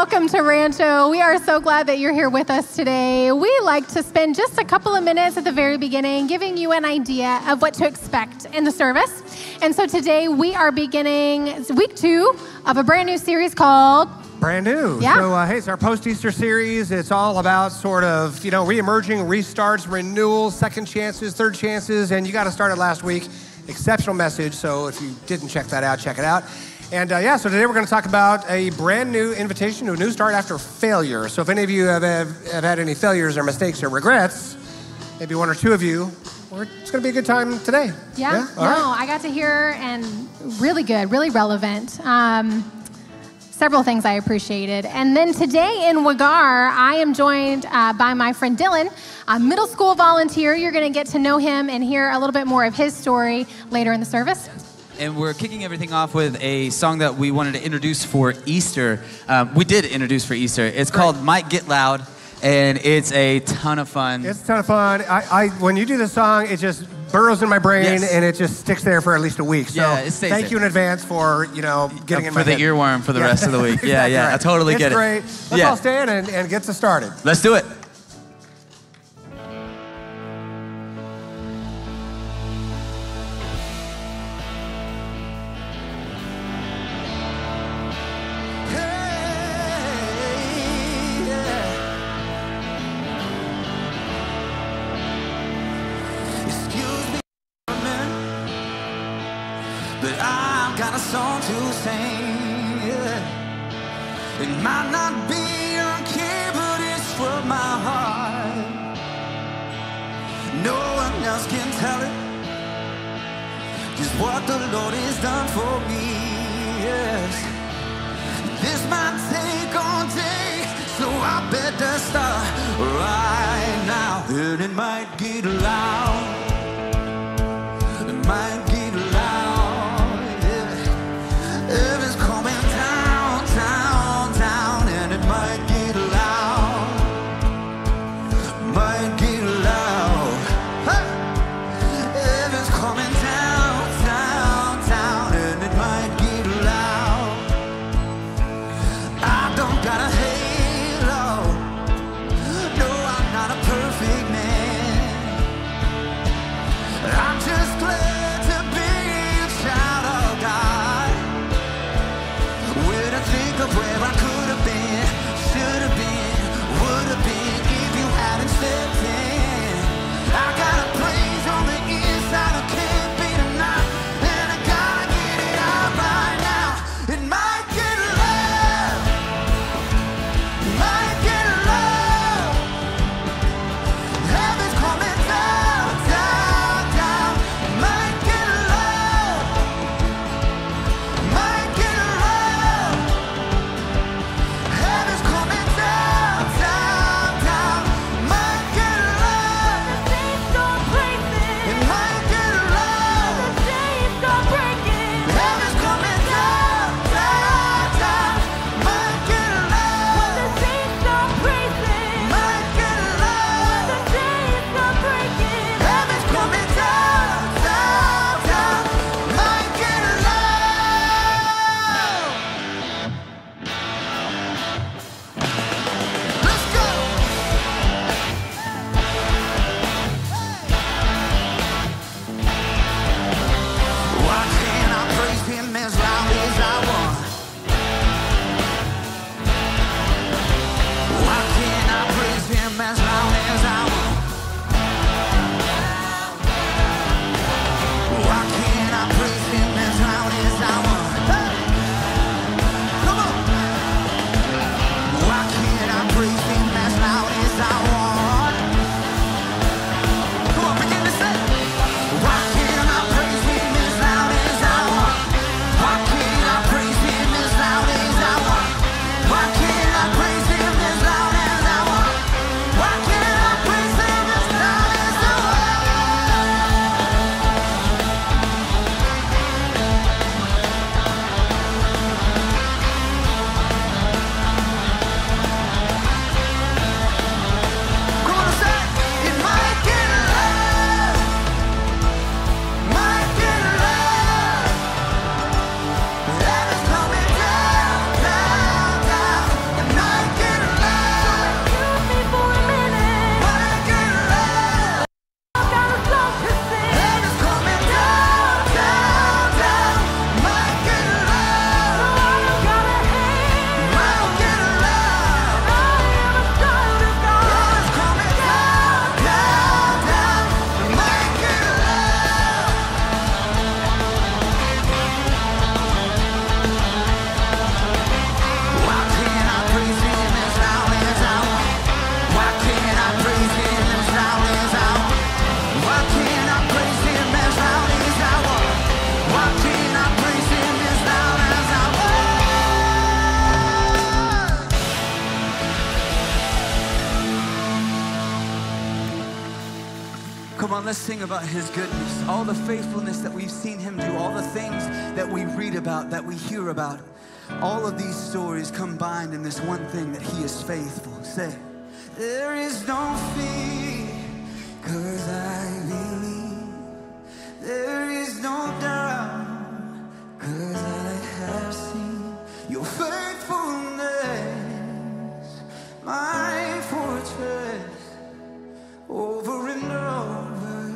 welcome to Rancho. We are so glad that you're here with us today. We like to spend just a couple of minutes at the very beginning giving you an idea of what to expect in the service. And so today we are beginning week two of a brand new series called Brand new. Yeah. So, uh, hey, it's our post Easter series. It's all about sort of, you know, re emerging, restarts, renewals, second chances, third chances, and you got to start it last week. Exceptional message. So, if you didn't check that out, check it out. And uh, yeah, so today we're going to talk about a brand new invitation to a new start after failure. So, if any of you have, have, have had any failures or mistakes or regrets, maybe one or two of you, it's going to be a good time today. Yeah, All no, right. I got to hear and really good, really relevant. Um, several things I appreciated. And then today in Wagar, I am joined uh, by my friend Dylan, a middle school volunteer. You're going to get to know him and hear a little bit more of his story later in the service. And we're kicking everything off with a song that we wanted to introduce for Easter. Um, we did introduce for Easter. It's called Might Get Loud, and it's a ton of fun. It's a ton of fun. I, I when you do the song, it just burrows in my brain Yes. and it just sticks there for at least a week. So Yeah, it stays thank there. you in advance for you know getting Uh, in for the head. earworm for the Yeah. rest of the week. Yeah, Exactly yeah, I totally it's get it. great. Let's Yeah. all stand and, and get us started. Let's do it. Sing about his goodness, all the faithfulness that we've seen him do, all the things that we read about, that we hear about. All of these stories combined in this one thing that he is faithful. Say, there is no fear, cause I believe. There is no doubt, cause I have seen your faithfulness, my fortress, over and over.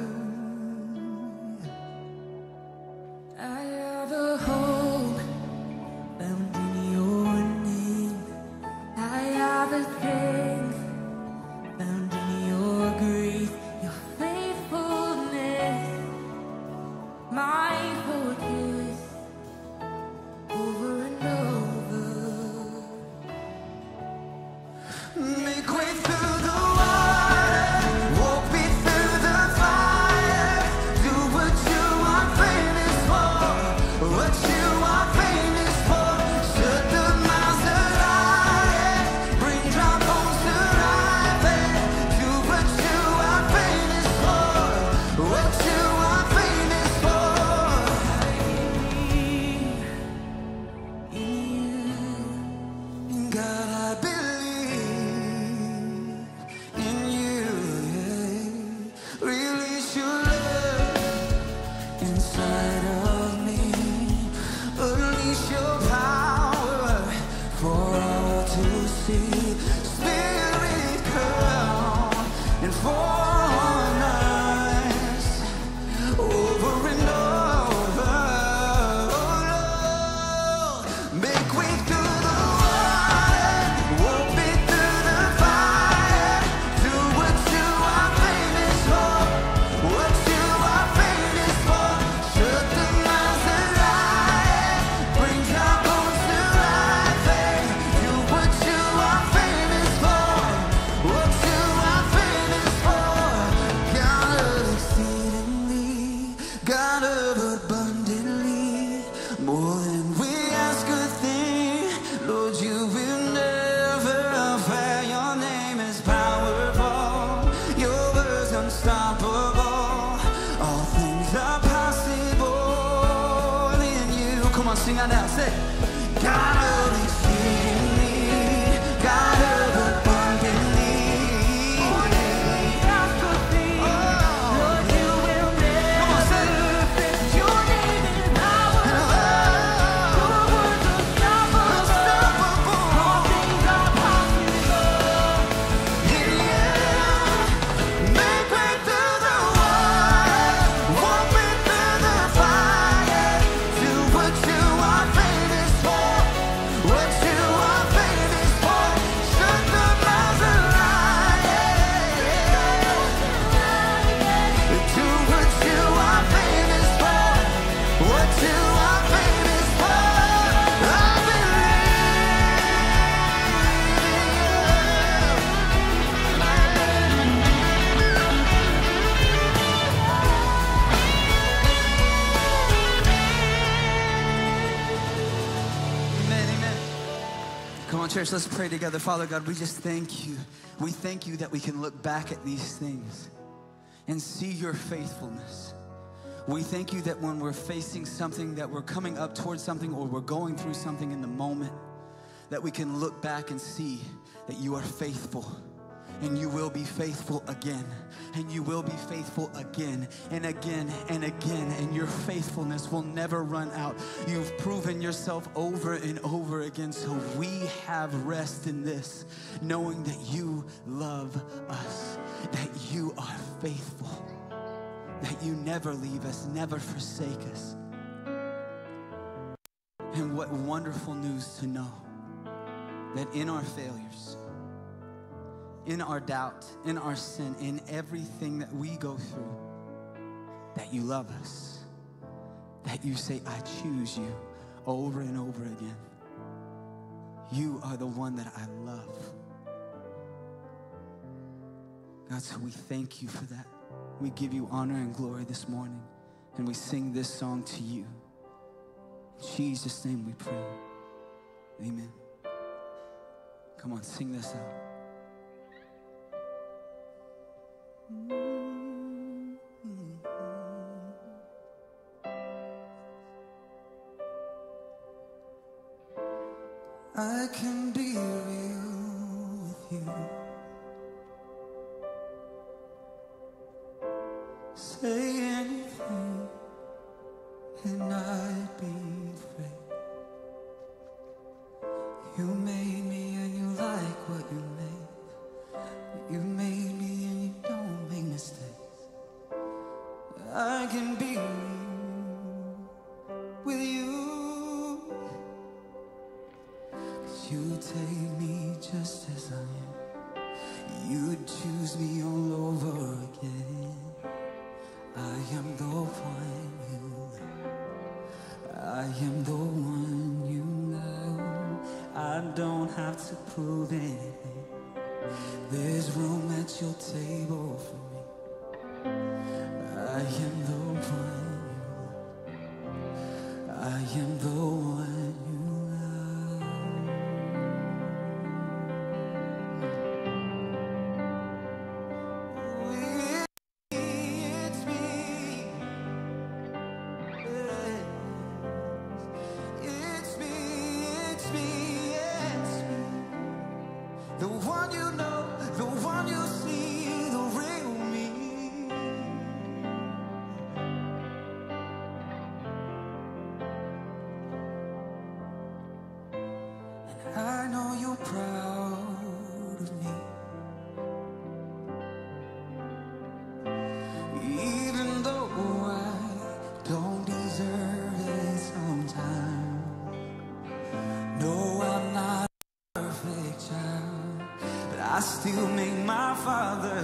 Church, let's pray together. Father God, we just thank you. We thank you that we can look back at these things and see your faithfulness. We thank you that when we're facing something, that we're coming up towards something, or we're going through something in the moment, that we can look back and see that you are faithful. And you will be faithful again. And you will be faithful again and again and again. And your faithfulness will never run out. You've proven yourself over and over again. So we have rest in this, knowing that you love us, that you are faithful, that you never leave us, never forsake us. And what wonderful news to know that in our failures, in our doubt, in our sin, in everything that we go through, that you love us, that you say, I choose you over and over again. You are the one that I love. God, so we thank you for that. We give you honor and glory this morning, and we sing this song to you. In Jesus' name we pray. Amen. Come on, sing this out. Mm-hmm.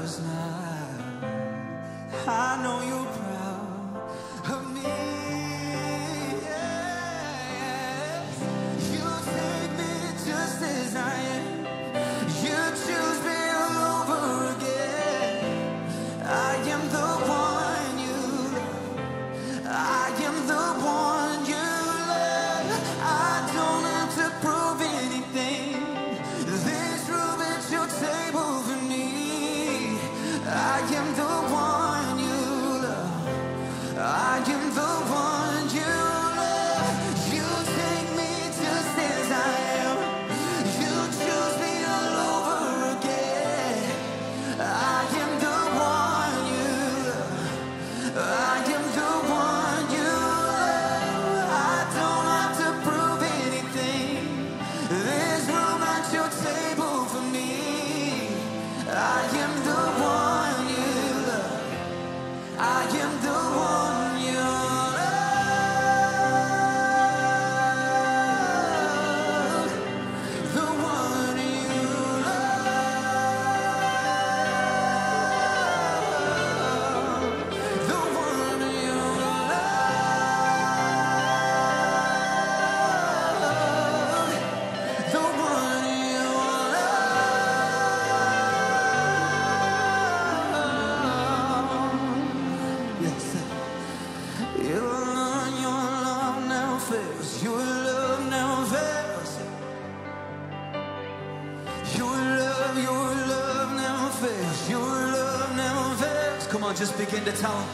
Smile. I know to tell them.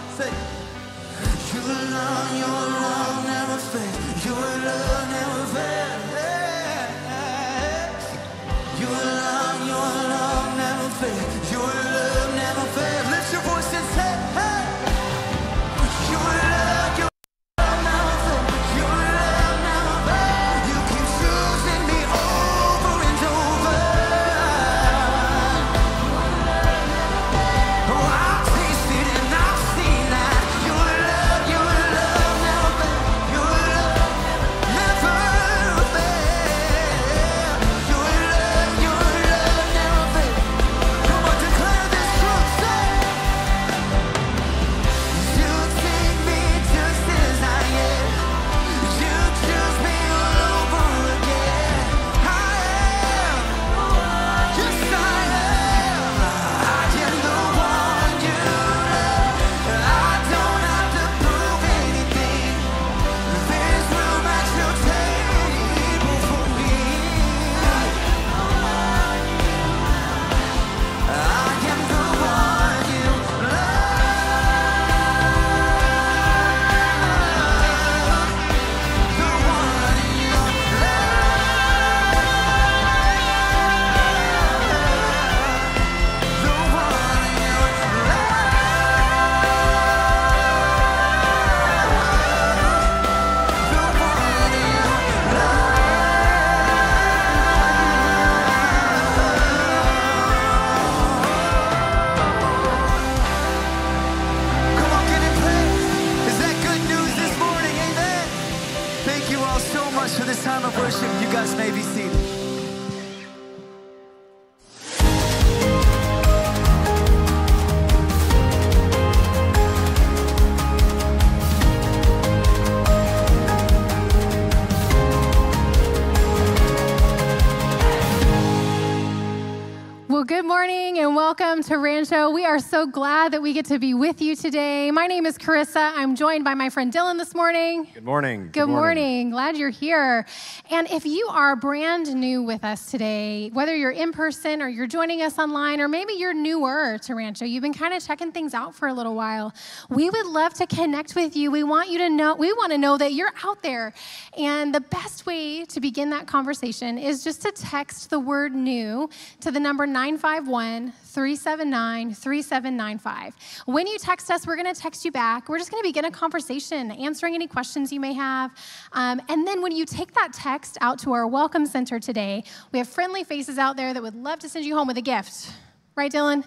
So glad that we get to be with you today. My name is Carissa. I'm joined by my friend Dylan this morning. Good morning. Good morning. Glad you're here. And if you are brand new with us today, whether you're in person or you're joining us online, or maybe you're newer to Rancho, you've been kind of checking things out for a little while, we would love to connect with you. We want you to know, we want to know that you're out there. And the best way to begin that conversation is just to text the word new to the number 951 379 3795. When you text us, we're going to text you back. We're just going to begin a conversation, answering any questions you may have. Um, and then when you take that text out to our Welcome Center today, we have friendly faces out there that would love to send you home with a gift. Right, Dylan?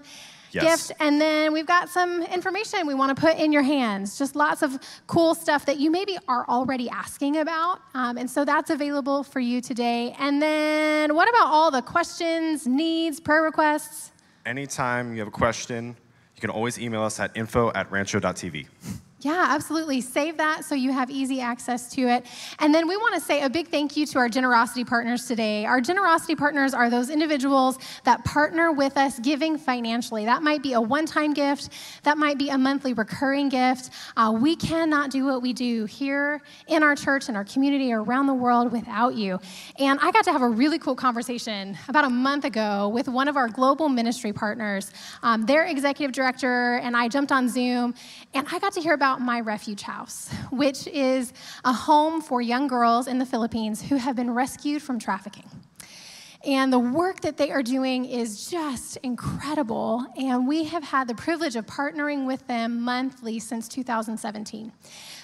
Yes. Gift. And then we've got some information we want to put in your hands. Just lots of cool stuff that you maybe are already asking about. Um, and so that's available for you today. And then what about all the questions, needs, prayer requests? Anytime you have a question, you can always email us at info at rancho.tv. Yeah, absolutely. Save that so you have easy access to it. And then we want to say a big thank you to our generosity partners today. Our generosity partners are those individuals that partner with us giving financially. That might be a one time gift, that might be a monthly recurring gift. Uh, we cannot do what we do here in our church and our community around the world without you. And I got to have a really cool conversation about a month ago with one of our global ministry partners. Um, their executive director and I jumped on Zoom, and I got to hear about My Refuge House, which is a home for young girls in the Philippines who have been rescued from trafficking. And the work that they are doing is just incredible. And we have had the privilege of partnering with them monthly since 2017.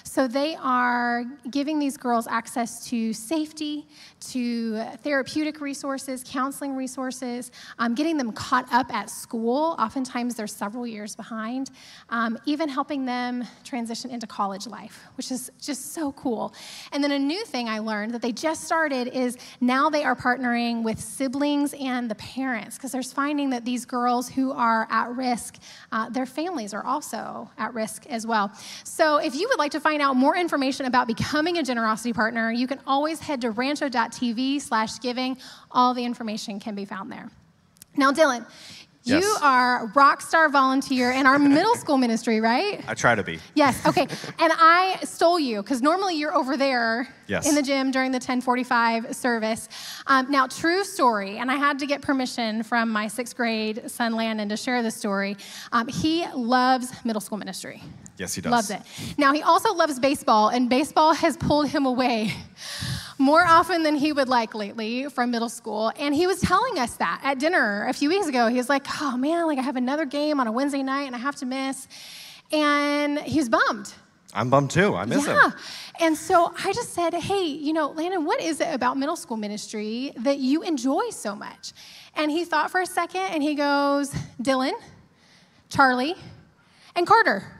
So they are giving these girls access to safety, to therapeutic resources, counseling resources, um, getting them caught up at school. Oftentimes they're several years behind, um, even helping them transition into college life, which is just so cool. And then a new thing I learned that they just started is now they are partnering with siblings and the parents because they're finding that these girls who are at risk, uh, their families are also at risk as well. So if you would like to find out more information about becoming a generosity partner, you can always head to rancho.tv slash giving. All the information can be found there. Now, Dylan, you Yes. are a rock star volunteer in our middle school ministry, right? I try to be. Yes, okay. And I stole you because normally you're over there Yes. in the gym during the 1045 service. Um, now, true story, and I had to get permission from my sixth grade son Landon to share this story. Um, he loves middle school ministry. Yes, he does. Loves it. Now, he also loves baseball, and baseball has pulled him away more often than he would like lately from middle school. And he was telling us that at dinner a few weeks ago. He was like, oh man, like I have another game on a Wednesday night and I have to miss. And he was bummed. I'm bummed too. I miss yeah. him. And so I just said, hey, you know, Landon, what is it about middle school ministry that you enjoy so much? And he thought for a second and he goes, Dylan, Charlie, and Carter.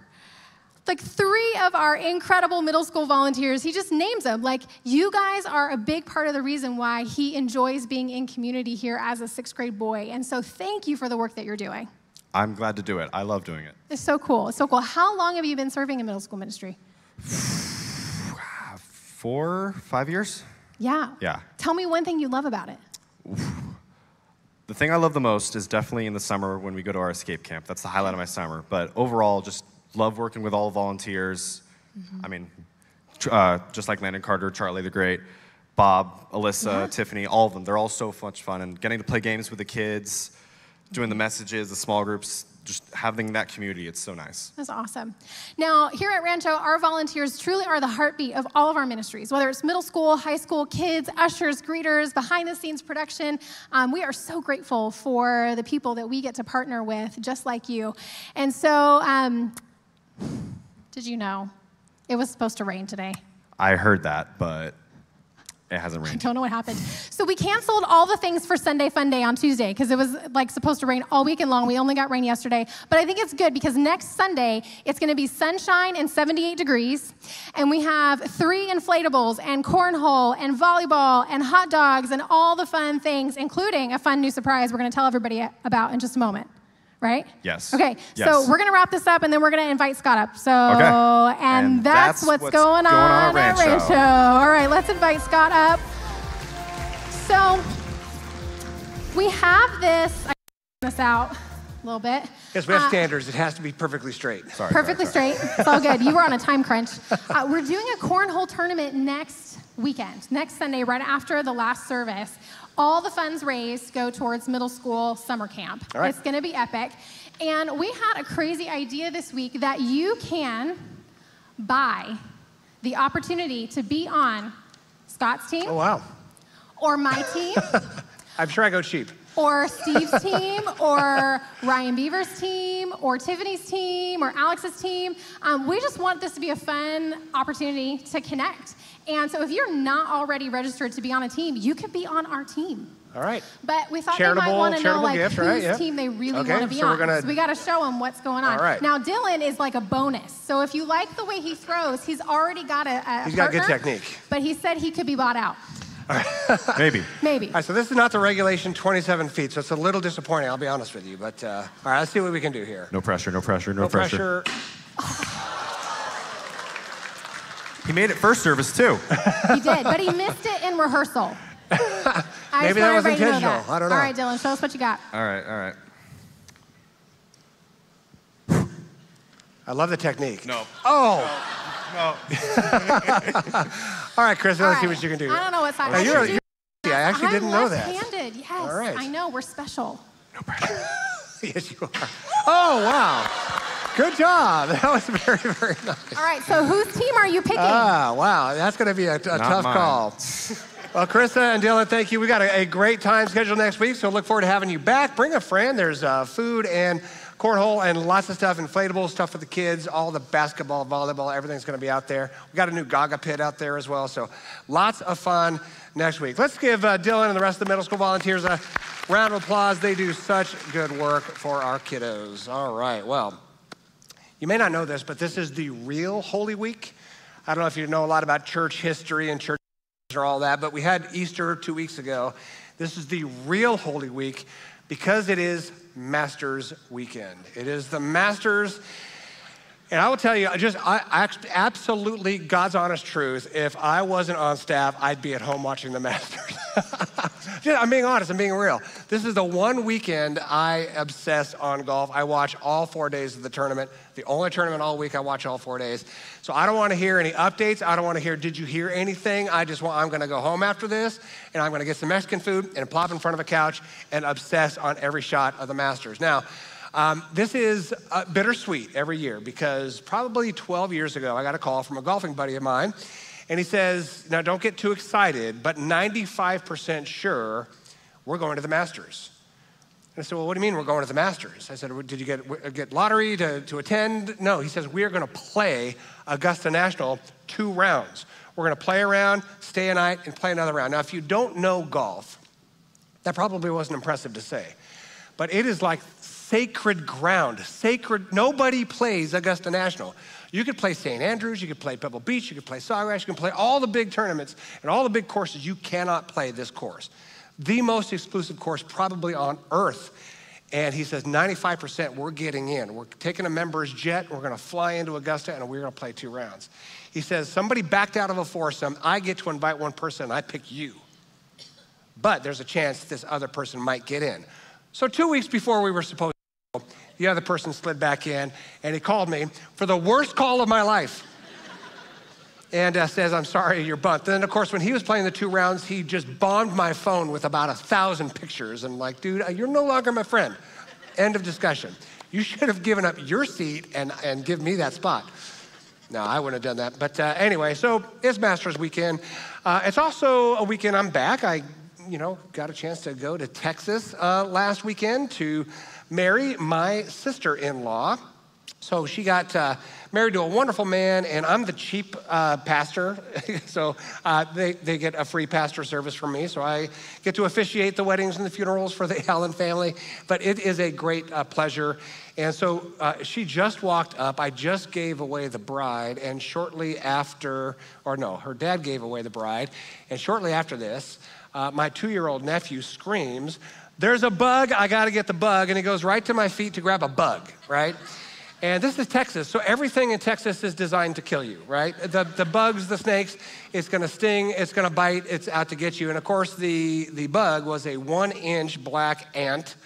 Like three of our incredible middle school volunteers, he just names them. Like, you guys are a big part of the reason why he enjoys being in community here as a sixth grade boy. And so, thank you for the work that you're doing. I'm glad to do it. I love doing it. It's so cool. It's so cool. How long have you been serving in middle school ministry? Four, five years? Yeah. Yeah. Tell me one thing you love about it. The thing I love the most is definitely in the summer when we go to our escape camp. That's the highlight of my summer. But overall, just love working with all volunteers. I mean, tr- uh, just like Landon Carter, Charlie the Great, Bob, Alyssa, Yeah. Tiffany, all of them. They're all so much fun. And getting to play games with the kids, doing the messages, the small groups, just having that community, it's so nice. That's awesome. Now, here at Rancho, our volunteers truly are the heartbeat of all of our ministries, whether it's middle school, high school, kids, ushers, greeters, behind the scenes production. Um, we are so grateful for the people that we get to partner with, just like you. And so, um, did you know it was supposed to rain today? I heard that, but It hasn't rained. I don't know what happened. So we canceled all the things for Sunday Fun Day on Tuesday because it was like supposed to rain all weekend long. We only got rain yesterday, but I think it's good because next Sunday it's going to be sunshine and 78 degrees, and we have three inflatables and cornhole and volleyball and hot dogs and all the fun things, including a fun new surprise we're going to tell everybody about in just a moment. Right? Yes. Okay, Yes. so we're gonna wrap this up and then we're gonna invite Scott up. So, Okay. and, And that's, that's what's, what's going, going on, on at at Rancho. Rancho. All right, let's invite Scott up. So we have this. I this out a little bit. Yes, we have Uh, standards. It has to be perfectly straight. Sorry. Perfectly sorry, straight. It's all good. You were on a time crunch. Uh, we're doing a cornhole tournament next weekend, next Sunday, right after the last service. All the funds raised go towards middle school summer camp. Right. It's going to be epic. And we had a crazy idea this week that you can buy the opportunity to be on Scott's team Oh, wow. or my team I'm sure I go cheap. or Steve's team, or Ryan Beaver's team, or Tiffany's team, or Alex's team. Um, we just want this to be a fun opportunity to connect. And so if you're not already registered to be on a team, you could be on our team. All right. But we thought they might want to know like gift, whose right? Yeah. team they really Okay, want to be so we're on. gonna- So we got to show them what's going on. All right. Now Dylan is like a bonus. So if you like the way he throws, he's already got a, a He's got good technique. But he said he could be bought out. Maybe. Maybe. All right, so this is not the regulation 27 feet, so it's a little disappointing, I'll be honest with you. But uh, all right, let's see what we can do here. No pressure, no pressure, no, No pressure. pressure. He made it first service too. He did, but he missed it in rehearsal. I just Maybe want that was to know intentional. that. I don't know. All right, Dylan, show us what you got. all right, all right. I love the technique. No. Oh, No. all right, Chris, All let's see what you can do. I don't know what side. Now, I you're, should you're, I actually I'm didn't know that. left-handed. Yes, All right. I know. We're special. No pressure. yes, you are. Oh, wow. Good job. That was very, very nice. All right. So whose team are you picking? Ah, wow. That's going to be a, a tough mine. call. Well, Krista and Dylan, thank you. We got a, a great time scheduled next week, so look forward to having you back. Bring a friend. There's uh, food and cornhole and lots of stuff, inflatable stuff for the kids, all the basketball, volleyball, everything's going to be out there. We got a new Gaga pit out there as well, so lots of fun next week. Let's give uh, Dylan and the rest of the middle school volunteers a round of applause. They do such good work for our kiddos. All right, well. You may not know this, but this is the real Holy Week. I don't know if you know a lot about church history and church or all that, but we had Easter two weeks ago. This is the real Holy Week because it is Masters Weekend. It is the Masters. And I will tell you, just I, absolutely God's honest truth. If I wasn't on staff, I'd be at home watching the Masters. I'm being honest. I'm being real. This is the one weekend I obsess on golf. I watch all four days of the tournament. The only tournament all week. I watch all four days. So I don't want to hear any updates. I don't want to hear, did you hear anything? I just want. I'm going to go home after this, and I'm going to get some Mexican food and plop in front of a couch and obsess on every shot of the Masters. Now. Um, this is uh, bittersweet every year because probably 12 years ago, I got a call from a golfing buddy of mine, and he says, Now don't get too excited, but 95% sure we're going to the Masters. And I said, Well, what do you mean we're going to the Masters? I said, Did you get, get lottery to, to attend? No. He says, We are going to play Augusta National two rounds. We're going to play a round, stay a night, and play another round. Now, if you don't know golf, that probably wasn't impressive to say. But it is like sacred ground, sacred. Nobody plays Augusta National. You could play St. Andrews, you could play Pebble Beach, you could play Sawgrass, you can play all the big tournaments and all the big courses. You cannot play this course. The most exclusive course probably on earth. And he says 95% we're getting in. We're taking a member's jet, we're gonna fly into Augusta, and we're gonna play two rounds. He says, somebody backed out of a foursome, I get to invite one person, I pick you but there's a chance this other person might get in. So, two weeks before we were supposed the other person slid back in and he called me for the worst call of my life. And uh, says, I'm sorry, you're bunt. Then, of course, when he was playing the two rounds, he just bombed my phone with about a thousand pictures. And, like, dude, uh, you're no longer my friend. End of discussion. You should have given up your seat and, and give me that spot. No, I wouldn't have done that. But uh, anyway, so it's Masters weekend. Uh, it's also a weekend I'm back. I, you know, got a chance to go to Texas uh, last weekend to marry my sister-in-law. So she got uh, married to a wonderful man, and I'm the cheap uh, pastor. so uh, they, they get a free pastor service from me. So I get to officiate the weddings and the funerals for the Allen family. But it is a great uh, pleasure. And so uh, she just walked up. I just gave away the bride. And shortly after, or no, her dad gave away the bride. And shortly after this, uh, my two year old nephew screams, There's a bug. I got to get the bug. And he goes right to my feet to grab a bug, right? And this is Texas, so everything in Texas is designed to kill you, right? The, the bugs, the snakes, it's gonna sting, it's gonna bite, it's out to get you. And of course, the, the bug was a one inch black ant.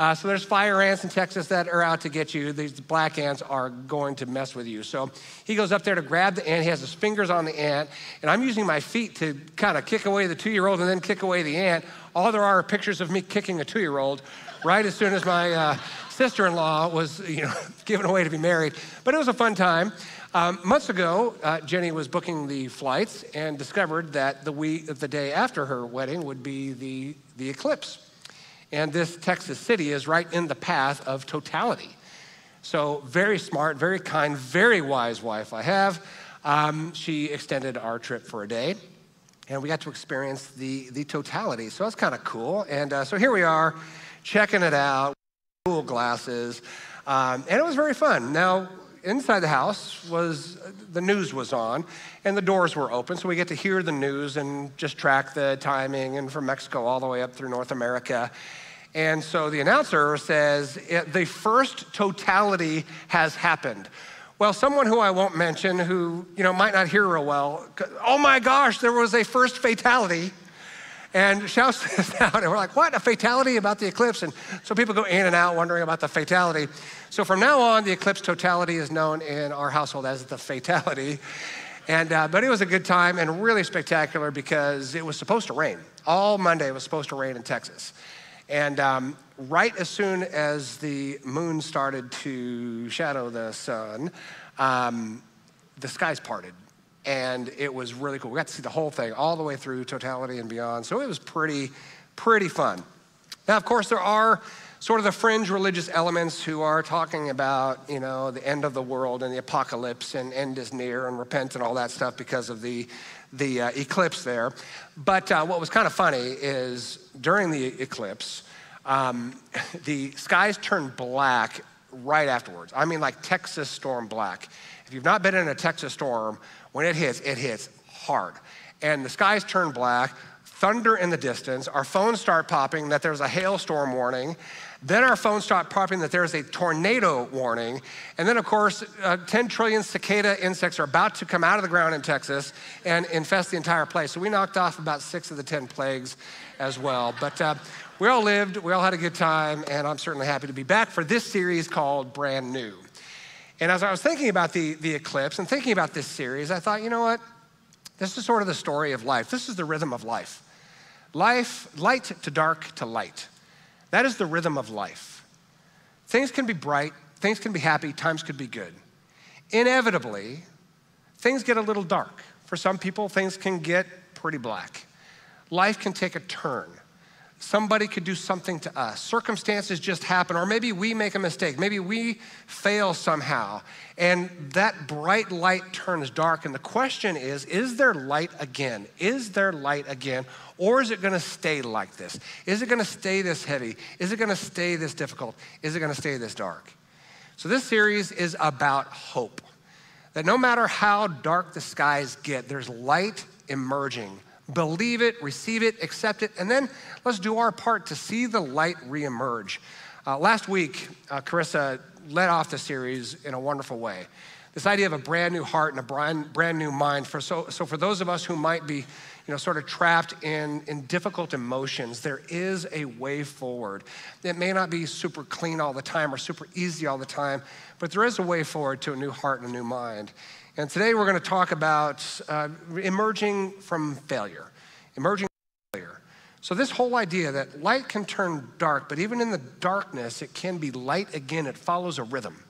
Uh, so there's fire ants in Texas that are out to get you. These black ants are going to mess with you. So he goes up there to grab the ant. He has his fingers on the ant, and I'm using my feet to kind of kick away the two-year-old and then kick away the ant. All there are pictures of me kicking a two-year-old right as soon as my uh, sister-in-law was, you know, given away to be married. But it was a fun time. Um, months ago, uh, Jenny was booking the flights and discovered that the week, the day after her wedding would be the, the eclipse. And this Texas city is right in the path of totality. So very smart, very kind, very wise wife I have. Um, she extended our trip for a day, and we got to experience the, the totality. So that's kind of cool. And uh, so here we are, checking it out cool glasses, um, and it was very fun. Now, inside the house was the news was on and the doors were open so we get to hear the news and just track the timing and from mexico all the way up through north america and so the announcer says the first totality has happened well someone who i won't mention who you know might not hear real well oh my gosh there was a first fatality and shouts this out, and we're like, what? A fatality about the eclipse? And so people go in and out wondering about the fatality. So from now on, the eclipse totality is known in our household as the fatality. And, uh, but it was a good time and really spectacular because it was supposed to rain. All Monday it was supposed to rain in Texas. And um, right as soon as the moon started to shadow the sun, um, the skies parted and it was really cool. We got to see the whole thing all the way through totality and beyond. So it was pretty, pretty fun. Now, of course, there are sort of the fringe religious elements who are talking about, you know, the end of the world and the apocalypse and end is near and repent and all that stuff because of the, the uh, eclipse there. But uh, what was kind of funny is during the eclipse, um, the skies turned black right afterwards. I mean, like Texas storm black. If you've not been in a Texas storm, when it hits, it hits hard. And the skies turn black, thunder in the distance, our phones start popping that there's a hailstorm warning. Then our phones start popping that there's a tornado warning. And then, of course, uh, 10 trillion cicada insects are about to come out of the ground in Texas and infest the entire place. So we knocked off about six of the 10 plagues as well. But uh, we all lived, we all had a good time, and I'm certainly happy to be back for this series called Brand New. And as I was thinking about the, the eclipse and thinking about this series, I thought, you know what? This is sort of the story of life. This is the rhythm of life. Life, light to dark to light. That is the rhythm of life. Things can be bright, things can be happy, times could be good. Inevitably, things get a little dark. For some people, things can get pretty black. Life can take a turn somebody could do something to us. Circumstances just happen, or maybe we make a mistake. Maybe we fail somehow, and that bright light turns dark. And the question is is there light again? Is there light again? Or is it gonna stay like this? Is it gonna stay this heavy? Is it gonna stay this difficult? Is it gonna stay this dark? So, this series is about hope. That no matter how dark the skies get, there's light emerging believe it, receive it, accept it, and then let's do our part to see the light reemerge. Uh, last week, uh, Carissa led off the series in a wonderful way. This idea of a brand new heart and a brand, brand new mind. For so, so for those of us who might be, you know, sort of trapped in, in difficult emotions, there is a way forward. It may not be super clean all the time or super easy all the time, but there is a way forward to a new heart and a new mind. And today we're going to talk about uh, emerging from failure, emerging from failure. So, this whole idea that light can turn dark, but even in the darkness, it can be light again, it follows a rhythm.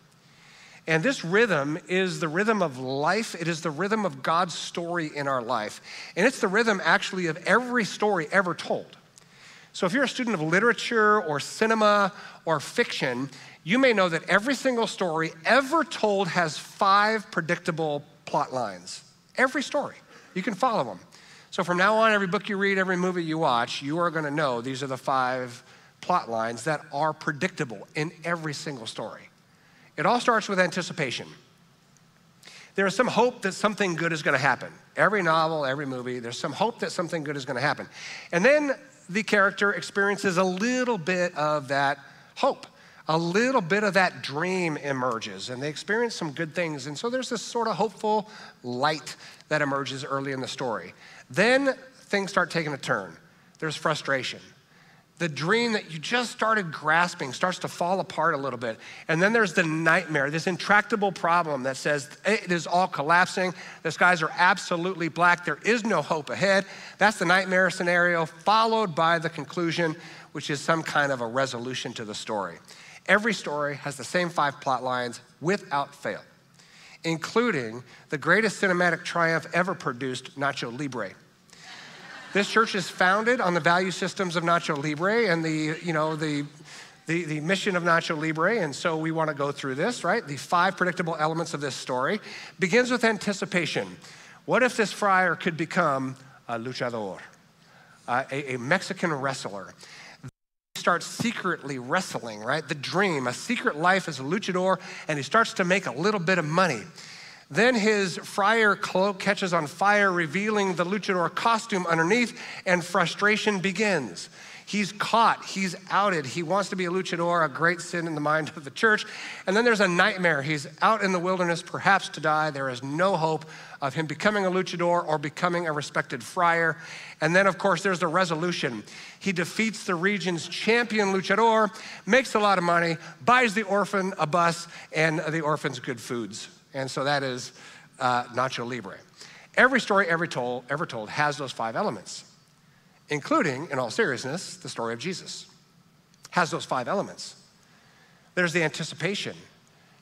And this rhythm is the rhythm of life. It is the rhythm of God's story in our life. And it's the rhythm actually of every story ever told. So, if you're a student of literature or cinema or fiction, you may know that every single story ever told has five predictable plot lines. Every story. You can follow them. So, from now on, every book you read, every movie you watch, you are going to know these are the five plot lines that are predictable in every single story. It all starts with anticipation. There is some hope that something good is going to happen. Every novel, every movie, there's some hope that something good is going to happen. And then the character experiences a little bit of that hope. A little bit of that dream emerges, and they experience some good things. And so there's this sort of hopeful light that emerges early in the story. Then things start taking a turn. There's frustration the dream that you just started grasping starts to fall apart a little bit. And then there's the nightmare, this intractable problem that says it is all collapsing. The skies are absolutely black. There is no hope ahead. That's the nightmare scenario, followed by the conclusion, which is some kind of a resolution to the story. Every story has the same five plot lines without fail, including the greatest cinematic triumph ever produced, Nacho Libre. This church is founded on the value systems of Nacho Libre and the, you know, the, the, the mission of Nacho Libre. And so we want to go through this, right? The five predictable elements of this story begins with anticipation. What if this friar could become a luchador, uh, a, a Mexican wrestler? Starts secretly wrestling, right? The dream, a secret life as a luchador, and he starts to make a little bit of money. Then his friar cloak catches on fire, revealing the luchador costume underneath, and frustration begins. He's caught, he's outed, he wants to be a luchador, a great sin in the mind of the church. And then there's a nightmare. He's out in the wilderness, perhaps to die. There is no hope of him becoming a luchador or becoming a respected friar. And then, of course, there's the resolution. He defeats the region's champion luchador, makes a lot of money, buys the orphan a bus, and the orphan's good foods. And so that is uh, Nacho Libre. Every story ever told, ever told has those five elements, including, in all seriousness, the story of Jesus. Has those five elements. There's the anticipation.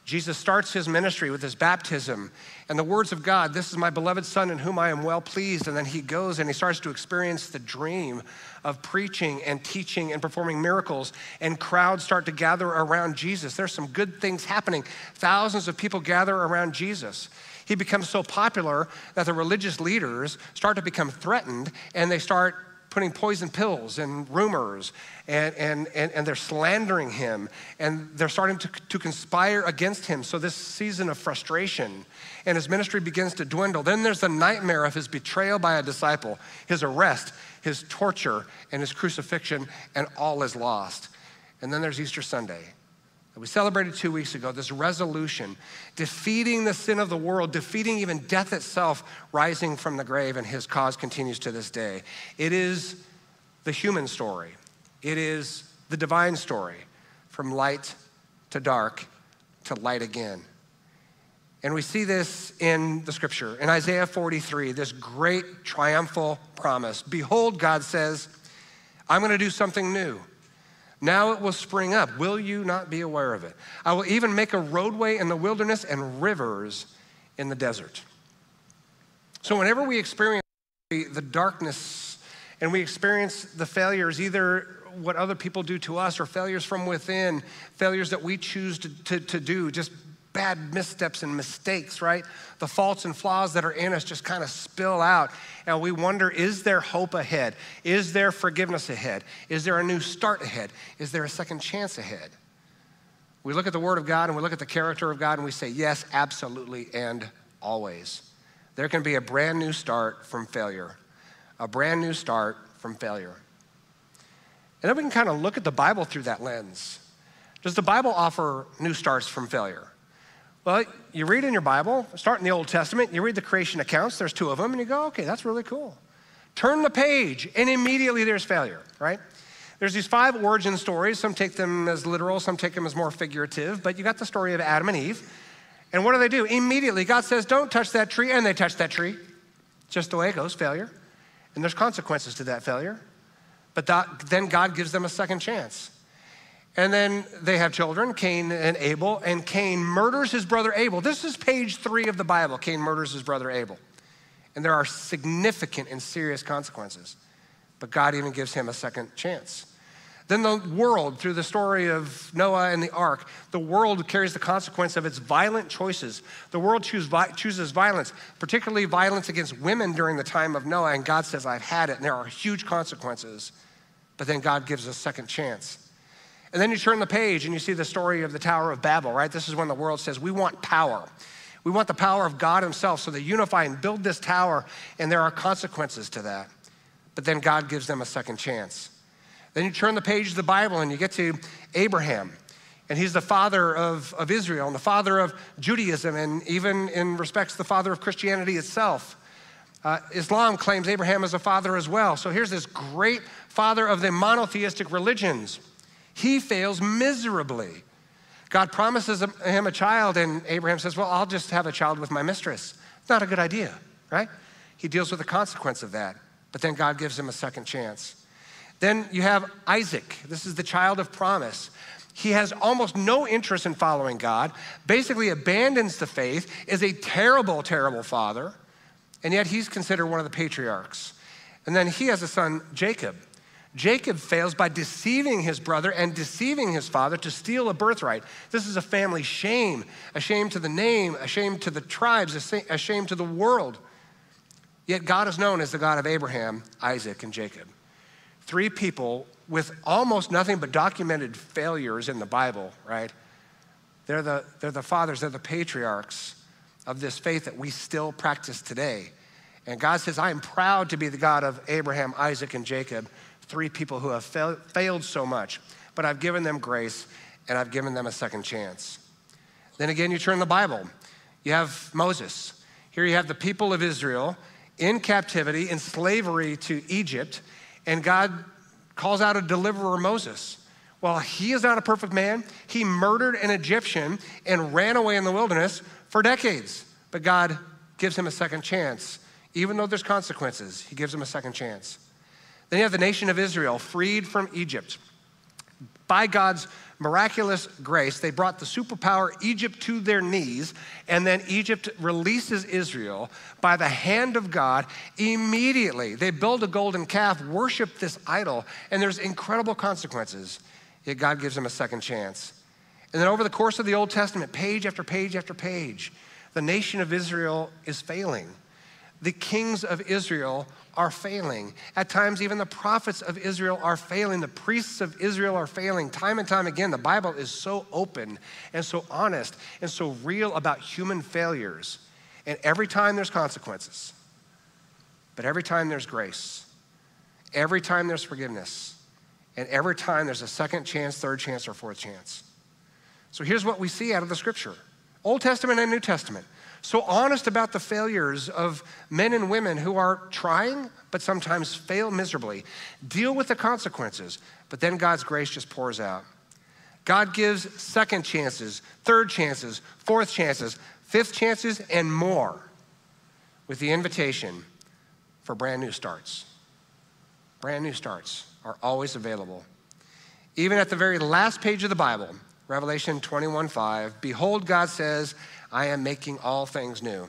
Jesus starts his ministry with his baptism and the words of God, This is my beloved Son in whom I am well pleased. And then he goes and he starts to experience the dream of preaching and teaching and performing miracles, and crowds start to gather around Jesus. There's some good things happening. Thousands of people gather around Jesus. He becomes so popular that the religious leaders start to become threatened and they start putting poison pills and rumors, and, and, and, and they're slandering him, and they're starting to, to conspire against him. So, this season of frustration, and his ministry begins to dwindle. Then there's the nightmare of his betrayal by a disciple, his arrest, his torture, and his crucifixion, and all is lost. And then there's Easter Sunday that we celebrated two weeks ago, this resolution, defeating the sin of the world, defeating even death itself, rising from the grave, and his cause continues to this day. It is the human story, it is the divine story, from light to dark to light again. And we see this in the scripture. In Isaiah 43, this great triumphal promise Behold, God says, I'm going to do something new. Now it will spring up. Will you not be aware of it? I will even make a roadway in the wilderness and rivers in the desert. So, whenever we experience the darkness and we experience the failures, either what other people do to us or failures from within, failures that we choose to, to, to do, just bad missteps and mistakes, right? The faults and flaws that are in us just kind of spill out. And we wonder is there hope ahead? Is there forgiveness ahead? Is there a new start ahead? Is there a second chance ahead? We look at the Word of God and we look at the character of God and we say, yes, absolutely, and always. There can be a brand new start from failure, a brand new start from failure. And then we can kind of look at the Bible through that lens. Does the Bible offer new starts from failure? Well, you read in your Bible, start in the Old Testament, you read the creation accounts, there's two of them, and you go, okay, that's really cool. Turn the page, and immediately there's failure, right? There's these five origin stories. Some take them as literal, some take them as more figurative, but you got the story of Adam and Eve. And what do they do? Immediately, God says, don't touch that tree, and they touch that tree. Just the way it goes, failure. And there's consequences to that failure. But that, then God gives them a second chance. And then they have children, Cain and Abel, and Cain murders his brother Abel. This is page three of the Bible. Cain murders his brother Abel. And there are significant and serious consequences but God even gives him a second chance. Then the world, through the story of Noah and the ark, the world carries the consequence of its violent choices. The world choose, chooses violence, particularly violence against women during the time of Noah, and God says, I've had it, and there are huge consequences. But then God gives a second chance. And then you turn the page and you see the story of the Tower of Babel, right? This is when the world says, We want power. We want the power of God Himself. So they unify and build this tower, and there are consequences to that. But then God gives them a second chance. Then you turn the page of the Bible and you get to Abraham. And he's the father of, of Israel and the father of Judaism, and even in respects, the father of Christianity itself. Uh, Islam claims Abraham as a father as well. So here's this great father of the monotheistic religions. He fails miserably. God promises him a child, and Abraham says, Well, I'll just have a child with my mistress. Not a good idea, right? He deals with the consequence of that, but then God gives him a second chance. Then you have Isaac. This is the child of promise. He has almost no interest in following God, basically abandons the faith, is a terrible, terrible father, and yet he's considered one of the patriarchs. And then he has a son, Jacob. Jacob fails by deceiving his brother and deceiving his father to steal a birthright. This is a family shame, a shame to the name, a shame to the tribes, a shame to the world. Yet God is known as the God of Abraham, Isaac, and Jacob. Three people with almost nothing but documented failures in the Bible, right? They're the, they're the fathers, they're the patriarchs of this faith that we still practice today. And God says, I am proud to be the God of Abraham, Isaac, and Jacob, three people who have fail, failed so much, but I've given them grace and I've given them a second chance. Then again, you turn the Bible. You have Moses. Here you have the people of Israel in captivity, in slavery to Egypt, and God calls out a deliverer, Moses. Well, he is not a perfect man. He murdered an Egyptian and ran away in the wilderness for decades. But God gives him a second chance. Even though there's consequences, he gives him a second chance. Then you have the nation of Israel freed from Egypt. By God's miraculous grace, they brought the superpower Egypt to their knees, and then Egypt releases Israel by the hand of God immediately. They build a golden calf, worship this idol, and there's incredible consequences. Yet God gives them a second chance. And then over the course of the Old Testament, page after page after page, the nation of Israel is failing. The kings of Israel are failing. At times, even the prophets of Israel are failing. The priests of Israel are failing. Time and time again, the Bible is so open and so honest and so real about human failures. And every time there's consequences, but every time there's grace, every time there's forgiveness, and every time there's a second chance, third chance, or fourth chance. So here's what we see out of the scripture Old Testament and New Testament so honest about the failures of men and women who are trying, but sometimes fail miserably. Deal with the consequences, but then God's grace just pours out. God gives second chances, third chances, fourth chances, fifth chances, and more with the invitation for brand new starts. Brand new starts are always available. Even at the very last page of the Bible, Revelation 21 5, behold, God says, I am making all things new.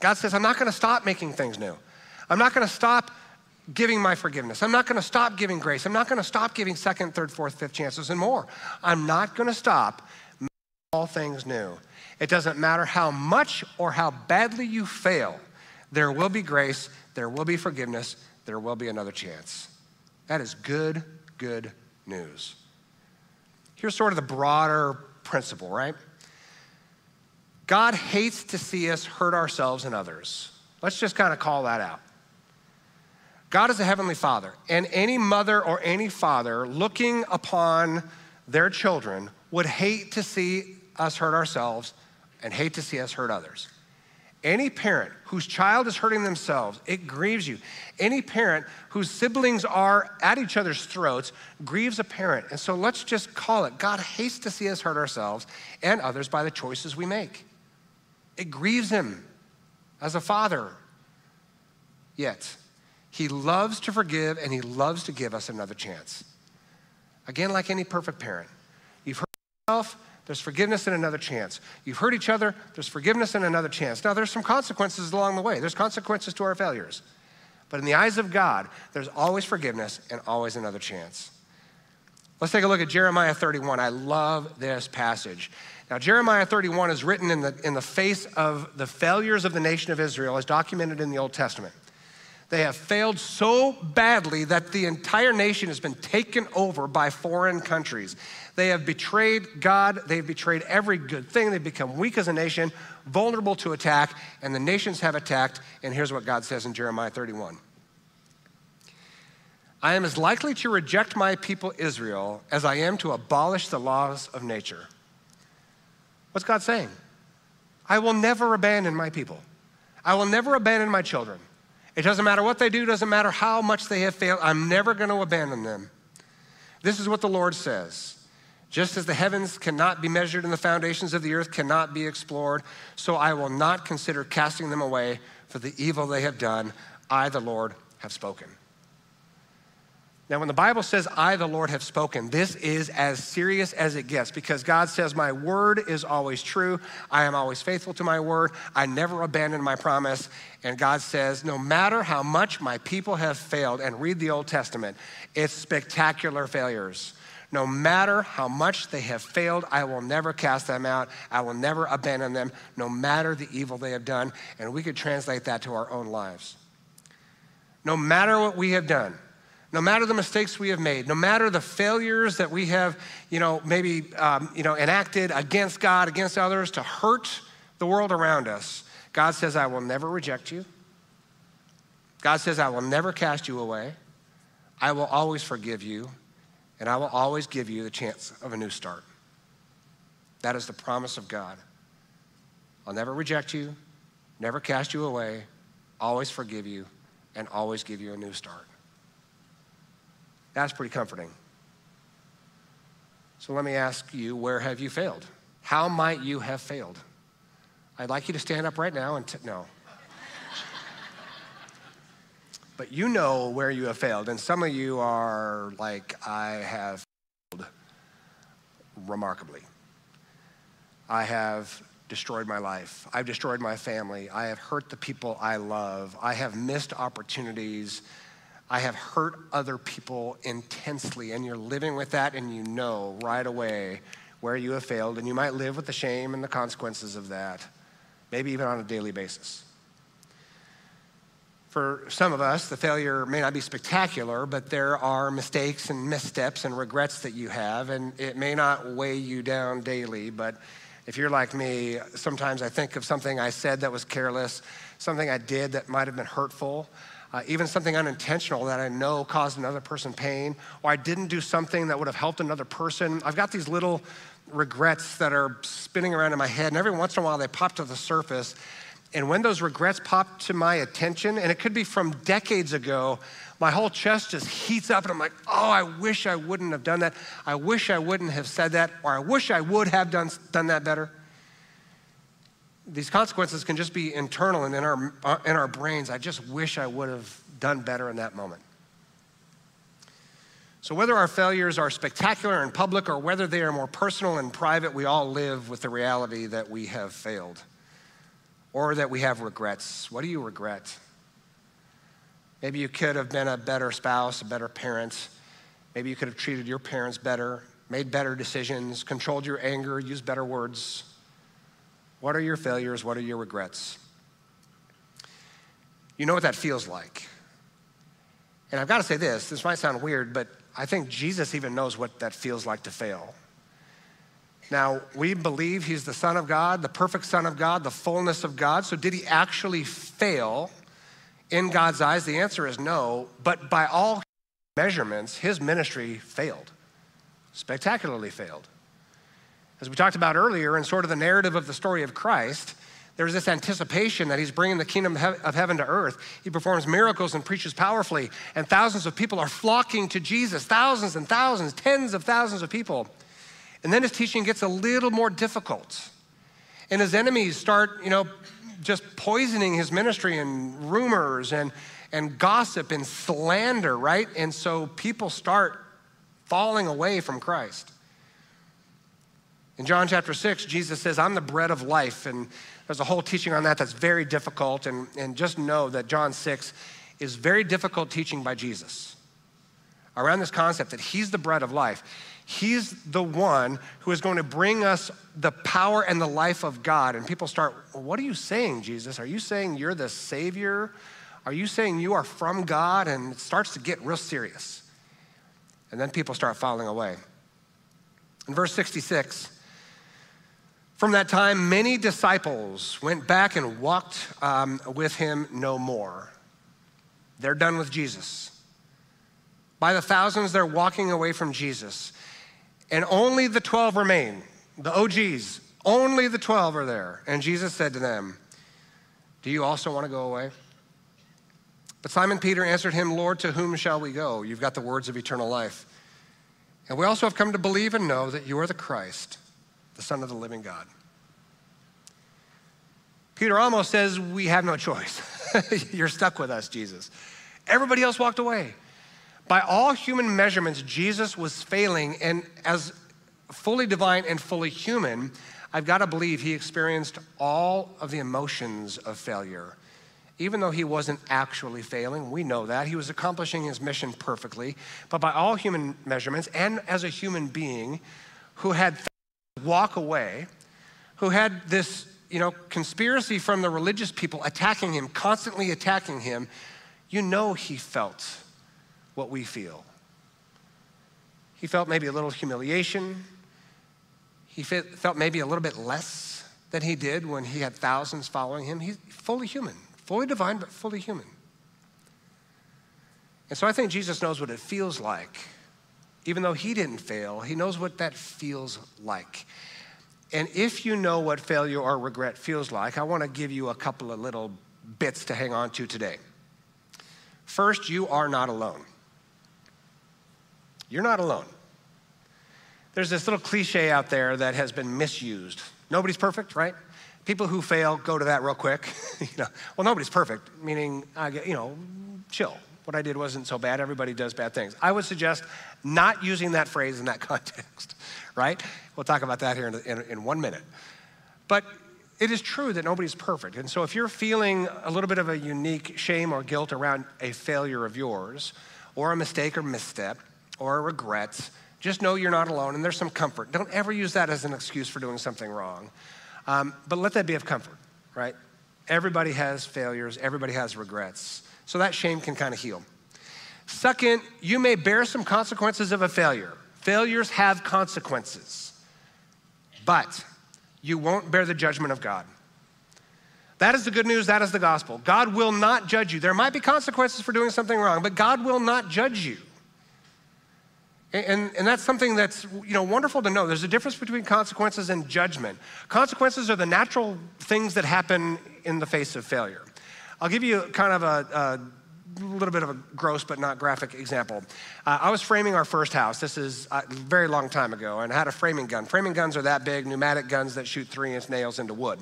God says, I'm not going to stop making things new. I'm not going to stop giving my forgiveness. I'm not going to stop giving grace. I'm not going to stop giving second, third, fourth, fifth chances and more. I'm not going to stop making all things new. It doesn't matter how much or how badly you fail, there will be grace, there will be forgiveness, there will be another chance. That is good, good news. Here's sort of the broader principle, right? God hates to see us hurt ourselves and others. Let's just kind of call that out. God is a heavenly father, and any mother or any father looking upon their children would hate to see us hurt ourselves and hate to see us hurt others. Any parent whose child is hurting themselves, it grieves you. Any parent whose siblings are at each other's throats grieves a parent. And so let's just call it God hates to see us hurt ourselves and others by the choices we make. It grieves him as a father. Yet, he loves to forgive and he loves to give us another chance. Again, like any perfect parent, you've hurt yourself, there's forgiveness and another chance. You've hurt each other, there's forgiveness and another chance. Now, there's some consequences along the way. There's consequences to our failures. But in the eyes of God, there's always forgiveness and always another chance. Let's take a look at Jeremiah 31. I love this passage. Now, Jeremiah 31 is written in the, in the face of the failures of the nation of Israel, as documented in the Old Testament. They have failed so badly that the entire nation has been taken over by foreign countries. They have betrayed God, they've betrayed every good thing, they've become weak as a nation, vulnerable to attack, and the nations have attacked. And here's what God says in Jeremiah 31 I am as likely to reject my people Israel as I am to abolish the laws of nature. What's God saying? I will never abandon my people. I will never abandon my children. It doesn't matter what they do, doesn't matter how much they have failed, I'm never going to abandon them. This is what the Lord says. Just as the heavens cannot be measured and the foundations of the earth cannot be explored, so I will not consider casting them away for the evil they have done. I, the Lord, have spoken. Now, when the Bible says, I, the Lord, have spoken, this is as serious as it gets because God says, My word is always true. I am always faithful to my word. I never abandon my promise. And God says, No matter how much my people have failed, and read the Old Testament, it's spectacular failures. No matter how much they have failed, I will never cast them out. I will never abandon them, no matter the evil they have done. And we could translate that to our own lives. No matter what we have done, no matter the mistakes we have made, no matter the failures that we have, you know, maybe, um, you know, enacted against God, against others to hurt the world around us, God says, I will never reject you. God says, I will never cast you away. I will always forgive you, and I will always give you the chance of a new start. That is the promise of God. I'll never reject you, never cast you away, always forgive you, and always give you a new start. That's pretty comforting. So let me ask you where have you failed? How might you have failed? I'd like you to stand up right now and t- no. but you know where you have failed. And some of you are like, I have failed remarkably. I have destroyed my life. I've destroyed my family. I have hurt the people I love. I have missed opportunities I have hurt other people intensely, and you're living with that, and you know right away where you have failed, and you might live with the shame and the consequences of that, maybe even on a daily basis. For some of us, the failure may not be spectacular, but there are mistakes and missteps and regrets that you have, and it may not weigh you down daily, but if you're like me, sometimes I think of something I said that was careless, something I did that might have been hurtful uh, even something unintentional that I know caused another person pain, or I didn't do something that would have helped another person. I've got these little regrets that are spinning around in my head, and every once in a while they pop to the surface. And when those regrets pop to my attention, and it could be from decades ago, my whole chest just heats up, and I'm like, oh, I wish I wouldn't have done that. I wish I wouldn't have said that, or I wish I would have done, done that better these consequences can just be internal and in our, uh, in our brains. I just wish I would have done better in that moment. So, whether our failures are spectacular in public or whether they are more personal and private, we all live with the reality that we have failed or that we have regrets. What do you regret? Maybe you could have been a better spouse, a better parent. Maybe you could have treated your parents better, made better decisions, controlled your anger, used better words. What are your failures? What are your regrets? You know what that feels like. And I've got to say this this might sound weird, but I think Jesus even knows what that feels like to fail. Now, we believe he's the Son of God, the perfect Son of God, the fullness of God. So, did he actually fail in God's eyes? The answer is no. But by all measurements, his ministry failed, spectacularly failed. As we talked about earlier, in sort of the narrative of the story of Christ, there's this anticipation that he's bringing the kingdom of heaven to earth. He performs miracles and preaches powerfully, and thousands of people are flocking to Jesus thousands and thousands, tens of thousands of people. And then his teaching gets a little more difficult. And his enemies start, you know, just poisoning his ministry and rumors and, and gossip and slander, right? And so people start falling away from Christ. In John chapter 6, Jesus says, I'm the bread of life. And there's a whole teaching on that that's very difficult. And, and just know that John 6 is very difficult teaching by Jesus around this concept that He's the bread of life. He's the one who is going to bring us the power and the life of God. And people start, well, What are you saying, Jesus? Are you saying you're the Savior? Are you saying you are from God? And it starts to get real serious. And then people start falling away. In verse 66, from that time, many disciples went back and walked um, with him no more. They're done with Jesus. By the thousands, they're walking away from Jesus. And only the 12 remain, the OGs, only the 12 are there. And Jesus said to them, Do you also want to go away? But Simon Peter answered him, Lord, to whom shall we go? You've got the words of eternal life. And we also have come to believe and know that you are the Christ, the Son of the living God. Peter almost says, We have no choice. You're stuck with us, Jesus. Everybody else walked away. By all human measurements, Jesus was failing, and as fully divine and fully human, I've got to believe he experienced all of the emotions of failure. Even though he wasn't actually failing, we know that. He was accomplishing his mission perfectly. But by all human measurements, and as a human being who had walk away, who had this you know, conspiracy from the religious people attacking him, constantly attacking him, you know he felt what we feel. He felt maybe a little humiliation. He felt maybe a little bit less than he did when he had thousands following him. He's fully human, fully divine, but fully human. And so I think Jesus knows what it feels like. Even though he didn't fail, he knows what that feels like. And if you know what failure or regret feels like, I want to give you a couple of little bits to hang on to today. First, you are not alone. You're not alone. There's this little cliche out there that has been misused. Nobody's perfect, right? People who fail go to that real quick. you know, well, nobody's perfect, meaning, I get, you know, chill. What I did wasn't so bad. Everybody does bad things. I would suggest not using that phrase in that context, right? We'll talk about that here in, in, in one minute. But it is true that nobody's perfect. And so if you're feeling a little bit of a unique shame or guilt around a failure of yours, or a mistake or misstep, or a regret, just know you're not alone and there's some comfort. Don't ever use that as an excuse for doing something wrong. Um, but let that be of comfort, right? Everybody has failures, everybody has regrets. So that shame can kind of heal. Second, you may bear some consequences of a failure. Failures have consequences, but you won't bear the judgment of God. That is the good news. That is the gospel. God will not judge you. There might be consequences for doing something wrong, but God will not judge you. And, and that's something that's you know, wonderful to know. There's a difference between consequences and judgment. Consequences are the natural things that happen in the face of failure. I'll give you kind of a, a little bit of a gross but not graphic example. Uh, I was framing our first house. This is a very long time ago, and I had a framing gun. Framing guns are that big, pneumatic guns that shoot three inch nails into wood.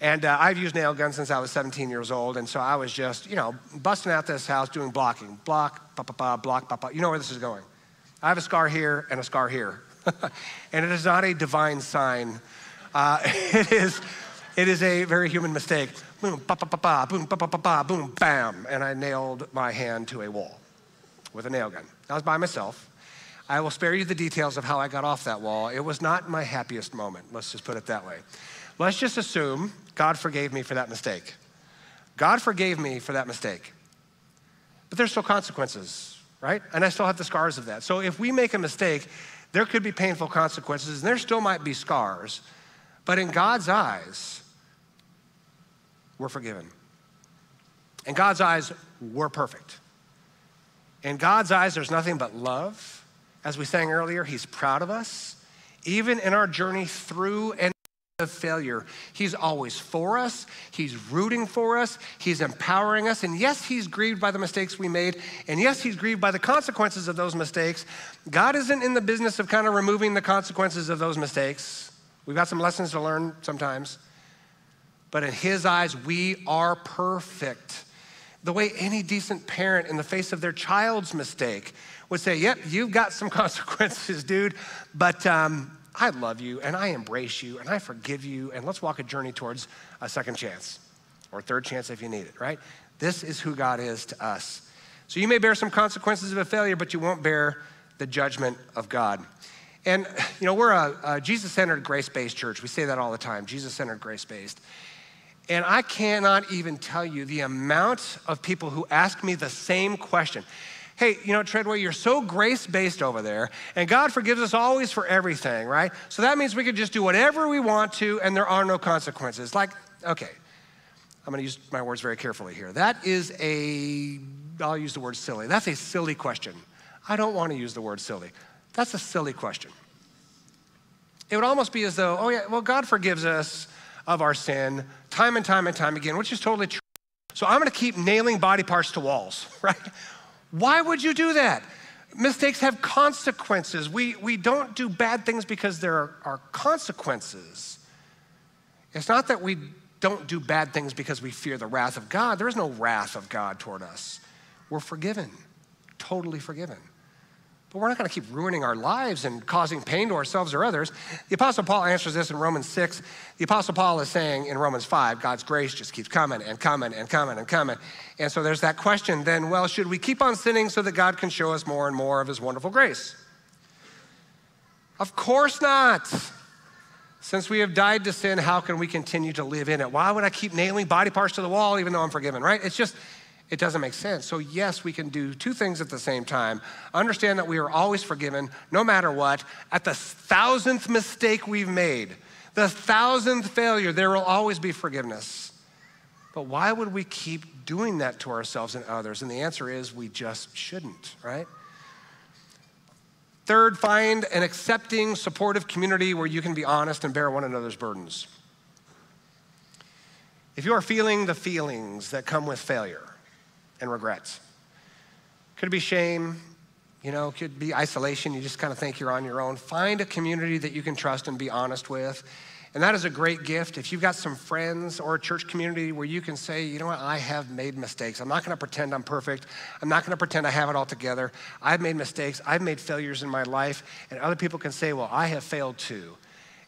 And uh, I've used nail guns since I was 17 years old, and so I was just, you know, busting out this house doing blocking. Block, ba ba ba, block, ba ba. You know where this is going. I have a scar here and a scar here. and it is not a divine sign. Uh, it, is, it is a very human mistake. Boom, ba, ba, ba, ba, boom, ba, ba, ba, ba, boom, bam. And I nailed my hand to a wall with a nail gun. I was by myself. I will spare you the details of how I got off that wall. It was not my happiest moment. Let's just put it that way. Let's just assume God forgave me for that mistake. God forgave me for that mistake. But there's still consequences right? And I still have the scars of that. So if we make a mistake, there could be painful consequences, and there still might be scars. But in God's eyes, we're forgiven. In God's eyes, we're perfect. In God's eyes, there's nothing but love. As we sang earlier, He's proud of us. Even in our journey through and of failure. He's always for us, He's rooting for us, He's empowering us. And yes, He's grieved by the mistakes we made. And yes, He's grieved by the consequences of those mistakes. God isn't in the business of kind of removing the consequences of those mistakes. We've got some lessons to learn sometimes. But in His eyes, we are perfect. The way any decent parent, in the face of their child's mistake, would say, Yep, you've got some consequences, dude, but um, I love you and I embrace you and I forgive you and let's walk a journey towards a second chance or third chance if you need it, right? This is who God is to us. So you may bear some consequences of a failure, but you won't bear the judgment of God. And, you know, we're a, a Jesus centered, grace based church. We say that all the time Jesus centered, grace based. And I cannot even tell you the amount of people who ask me the same question. Hey, you know, Treadway, you're so grace based over there, and God forgives us always for everything, right? So that means we can just do whatever we want to, and there are no consequences. Like, okay, I'm gonna use my words very carefully here. That is a, I'll use the word silly. That's a silly question. I don't wanna use the word silly. That's a silly question. It would almost be as though, oh, yeah, well, God forgives us of our sin time and time and time again, which is totally true. So I'm gonna keep nailing body parts to walls, right? Why would you do that? Mistakes have consequences. We, we don't do bad things because there are, are consequences. It's not that we don't do bad things because we fear the wrath of God. There is no wrath of God toward us. We're forgiven, totally forgiven. But we're not going to keep ruining our lives and causing pain to ourselves or others. The Apostle Paul answers this in Romans 6. The Apostle Paul is saying in Romans 5, God's grace just keeps coming and coming and coming and coming. And so there's that question then, well, should we keep on sinning so that God can show us more and more of his wonderful grace? Of course not. Since we have died to sin, how can we continue to live in it? Why would I keep nailing body parts to the wall even though I'm forgiven, right? It's just, it doesn't make sense. So, yes, we can do two things at the same time. Understand that we are always forgiven, no matter what. At the thousandth mistake we've made, the thousandth failure, there will always be forgiveness. But why would we keep doing that to ourselves and others? And the answer is we just shouldn't, right? Third, find an accepting, supportive community where you can be honest and bear one another's burdens. If you are feeling the feelings that come with failure, and regrets. Could be shame, you know, could be isolation. You just kind of think you're on your own. Find a community that you can trust and be honest with. And that is a great gift. If you've got some friends or a church community where you can say, you know what, I have made mistakes. I'm not going to pretend I'm perfect. I'm not going to pretend I have it all together. I've made mistakes. I've made failures in my life. And other people can say, well, I have failed too.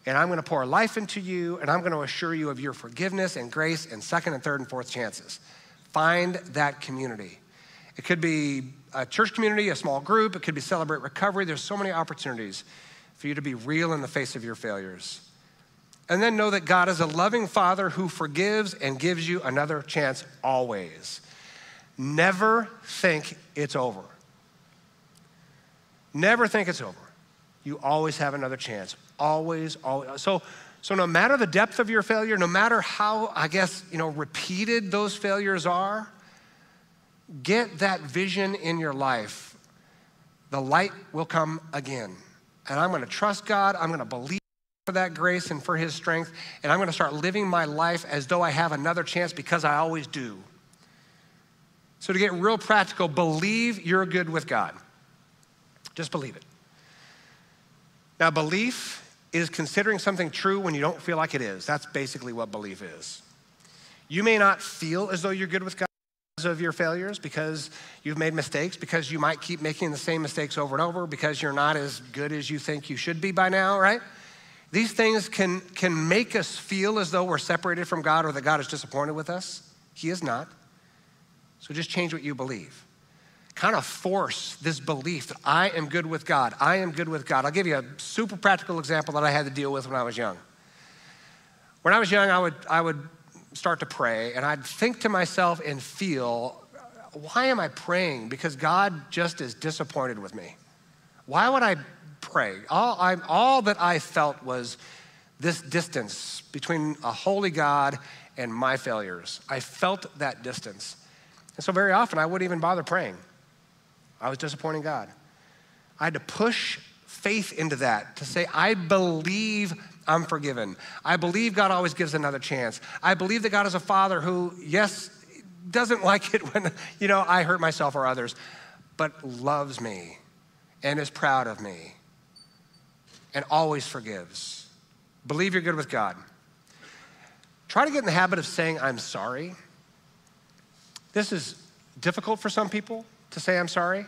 And I'm going to pour life into you, and I'm going to assure you of your forgiveness and grace and second and third and fourth chances. Find that community. It could be a church community, a small group, it could be Celebrate Recovery. There's so many opportunities for you to be real in the face of your failures. And then know that God is a loving Father who forgives and gives you another chance always. Never think it's over. Never think it's over. You always have another chance. Always, always. So, so no matter the depth of your failure, no matter how, I guess, you know, repeated those failures are, get that vision in your life. The light will come again. And I'm going to trust God. I'm going to believe for that grace and for his strength. And I'm going to start living my life as though I have another chance because I always do. So, to get real practical, believe you're good with God. Just believe it. Now, belief is considering something true when you don't feel like it is. That's basically what belief is. You may not feel as though you're good with God because of your failures, because you've made mistakes, because you might keep making the same mistakes over and over, because you're not as good as you think you should be by now, right? These things can, can make us feel as though we're separated from God or that God is disappointed with us. He is not. So just change what you believe kind of force this belief that I am good with God. I am good with God. I'll give you a super practical example that I had to deal with when I was young. When I was young, I would, I would start to pray and I'd think to myself and feel, why am I praying? Because God just is disappointed with me. Why would I pray? All, I, all that I felt was this distance between a holy God and my failures. I felt that distance. And so very often I wouldn't even bother praying. I was disappointing God. I had to push faith into that to say, I believe I'm forgiven. I believe God always gives another chance. I believe that God is a father who, yes, doesn't like it when, you know, I hurt myself or others, but loves me and is proud of me and always forgives. Believe you're good with God. Try to get in the habit of saying, I'm sorry. This is difficult for some people to say I'm sorry.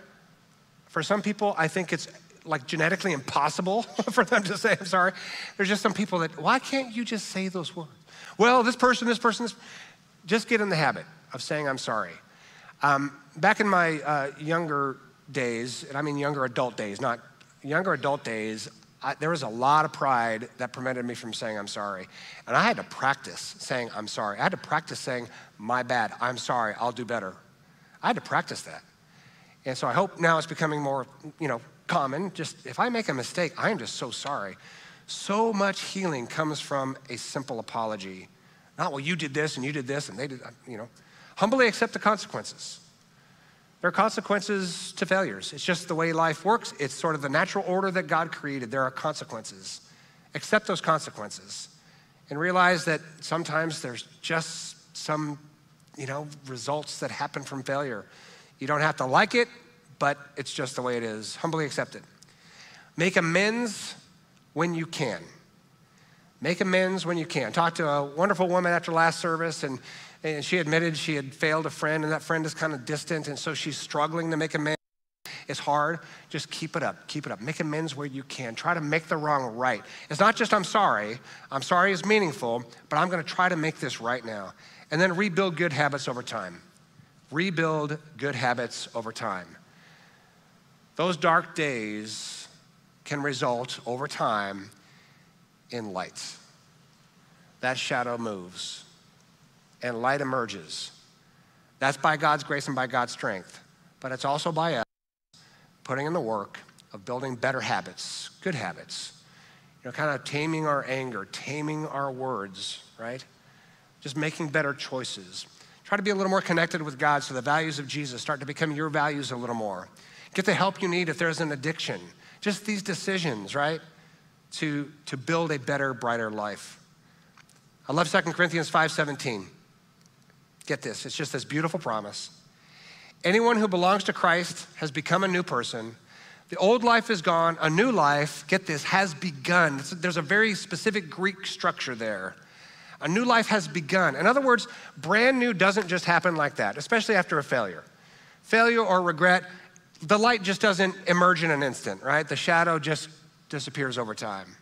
For some people, I think it's like genetically impossible for them to say I'm sorry. There's just some people that, why can't you just say those words? Well, this person, this person, this, just get in the habit. of saying I'm sorry. Um, back in my uh, younger days, and I mean younger adult days, not younger adult days, I, there was a lot of pride that prevented me from saying I'm sorry. And I had to practice saying I'm sorry. I had to practice saying, my bad, I'm sorry, I'll do better. I had to practice that. And so I hope now it's becoming more, you know, common. Just if I make a mistake, I am just so sorry. So much healing comes from a simple apology. Not, well, you did this and you did this and they did, you know. Humbly accept the consequences. There are consequences to failures. It's just the way life works. It's sort of the natural order that God created. There are consequences. Accept those consequences and realize that sometimes there's just some, you know, results that happen from failure. You don't have to like it, but it's just the way it is. Humbly accept it. Make amends when you can. Make amends when you can. Talked to a wonderful woman after last service, and, and she admitted she had failed a friend, and that friend is kind of distant, and so she's struggling to make amends. It's hard. Just keep it up. Keep it up. Make amends where you can. Try to make the wrong right. It's not just I'm sorry. I'm sorry is meaningful, but I'm going to try to make this right now. And then rebuild good habits over time. Rebuild good habits over time. Those dark days can result over time in light. That shadow moves and light emerges. That's by God's grace and by God's strength, but it's also by us putting in the work of building better habits, good habits. You know, kind of taming our anger, taming our words, right? Just making better choices. Try to be a little more connected with God so the values of Jesus start to become your values a little more. Get the help you need if there's an addiction. Just these decisions, right? To, to build a better, brighter life. I love 2 Corinthians 5:17. Get this, it's just this beautiful promise. Anyone who belongs to Christ has become a new person. The old life is gone, a new life, get this, has begun. There's a very specific Greek structure there. A new life has begun. In other words, brand new doesn't just happen like that, especially after a failure. Failure or regret, the light just doesn't emerge in an instant, right? The shadow just disappears over time.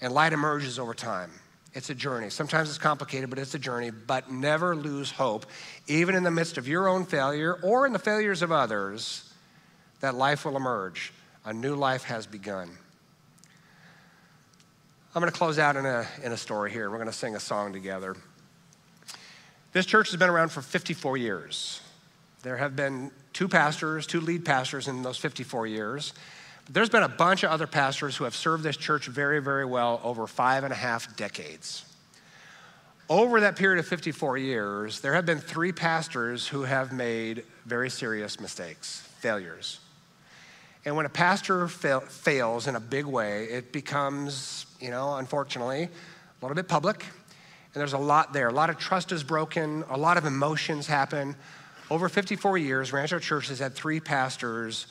And light emerges over time. It's a journey. Sometimes it's complicated, but it's a journey. But never lose hope, even in the midst of your own failure or in the failures of others, that life will emerge. A new life has begun. I'm going to close out in a, in a story here. We're going to sing a song together. This church has been around for 54 years. There have been two pastors, two lead pastors in those 54 years. There's been a bunch of other pastors who have served this church very, very well over five and a half decades. Over that period of 54 years, there have been three pastors who have made very serious mistakes, failures. And when a pastor fail, fails in a big way, it becomes, you know, unfortunately, a little bit public. And there's a lot there. A lot of trust is broken, a lot of emotions happen. Over 54 years, Rancho Church has had three pastors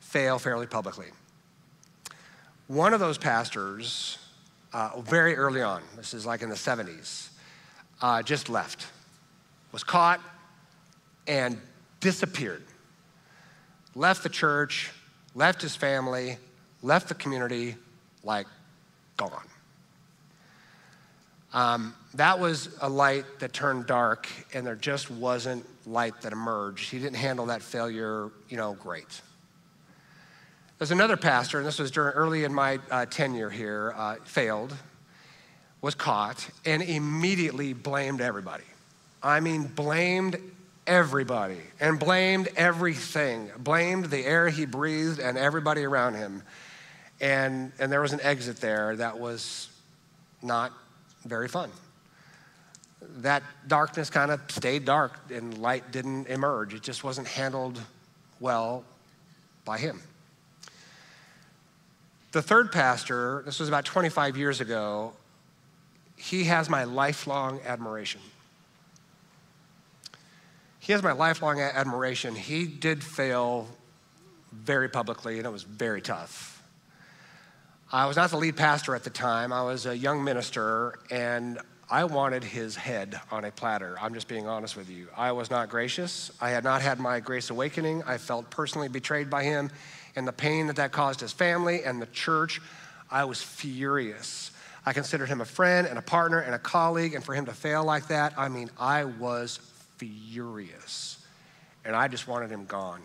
fail fairly publicly. One of those pastors, uh, very early on, this is like in the 70s, uh, just left, was caught, and disappeared. Left the church, left his family, left the community, like gone. Um, that was a light that turned dark, and there just wasn't light that emerged. He didn't handle that failure, you know, great. There's another pastor, and this was during early in my uh, tenure here, uh, failed, was caught, and immediately blamed everybody. I mean, blamed everybody and blamed everything, blamed the air he breathed and everybody around him. And, and there was an exit there that was not very fun. That darkness kind of stayed dark and light didn't emerge. It just wasn't handled well by him. The third pastor, this was about 25 years ago, he has my lifelong admiration. He has my lifelong admiration. He did fail very publicly, and it was very tough. I was not the lead pastor at the time. I was a young minister, and I wanted his head on a platter. I'm just being honest with you. I was not gracious. I had not had my grace awakening. I felt personally betrayed by him and the pain that that caused his family and the church. I was furious. I considered him a friend and a partner and a colleague, and for him to fail like that, I mean, I was furious. And I just wanted him gone.